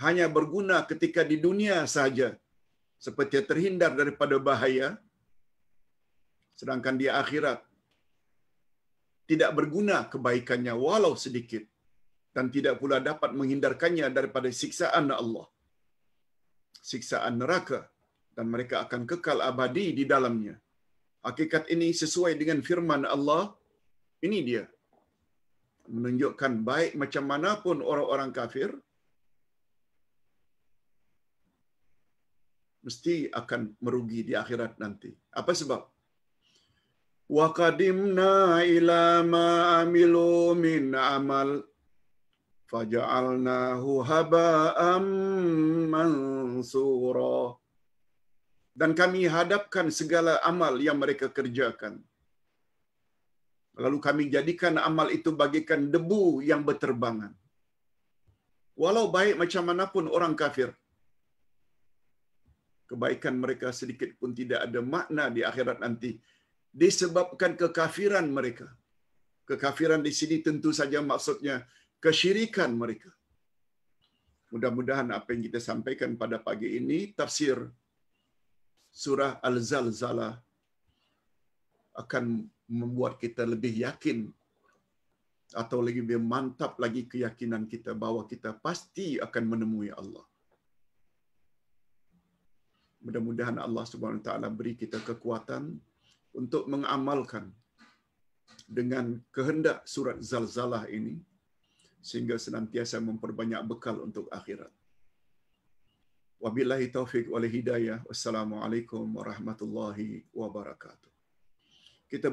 hanya berguna ketika di dunia saja seperti terhindar daripada bahaya. Sedangkan di akhirat tidak berguna kebaikannya walau sedikit dan tidak pula dapat menghindarkannya daripada siksaan Allah. Siksaan neraka dan mereka akan kekal abadi di dalamnya. Hakikat ini sesuai dengan firman Allah. Ini dia. Menunjukkan baik macam mana pun orang-orang kafir mesti akan merugi di akhirat nanti. Apa sebab? Wa qadimna ila ma amilu min amal faja'alnahu haba'am mansura dan kami hadapkan segala amal yang mereka kerjakan. Lalu kami jadikan amal itu bagikan debu yang berterbangan. Walau baik macam manapun orang kafir, kebaikan mereka sedikit pun tidak ada makna di akhirat nanti disebabkan kekafiran mereka. Kekafiran di sini tentu saja maksudnya kesyirikan mereka. Mudah-mudahan apa yang kita sampaikan pada pagi ini tafsir surah Al-Zalzalah akan membuat kita lebih yakin atau lebih mantap lagi keyakinan kita bahawa kita pasti akan menemui Allah. Mudah-mudahan Allah Subhanahu Taala beri kita kekuatan untuk mengamalkan dengan kehendak surat Zalzalah ini sehingga senantiasa memperbanyak bekal untuk akhirat. Wabillahi taufik wal hidayah. Wassalamualaikum warahmatullahi wabarakatuh.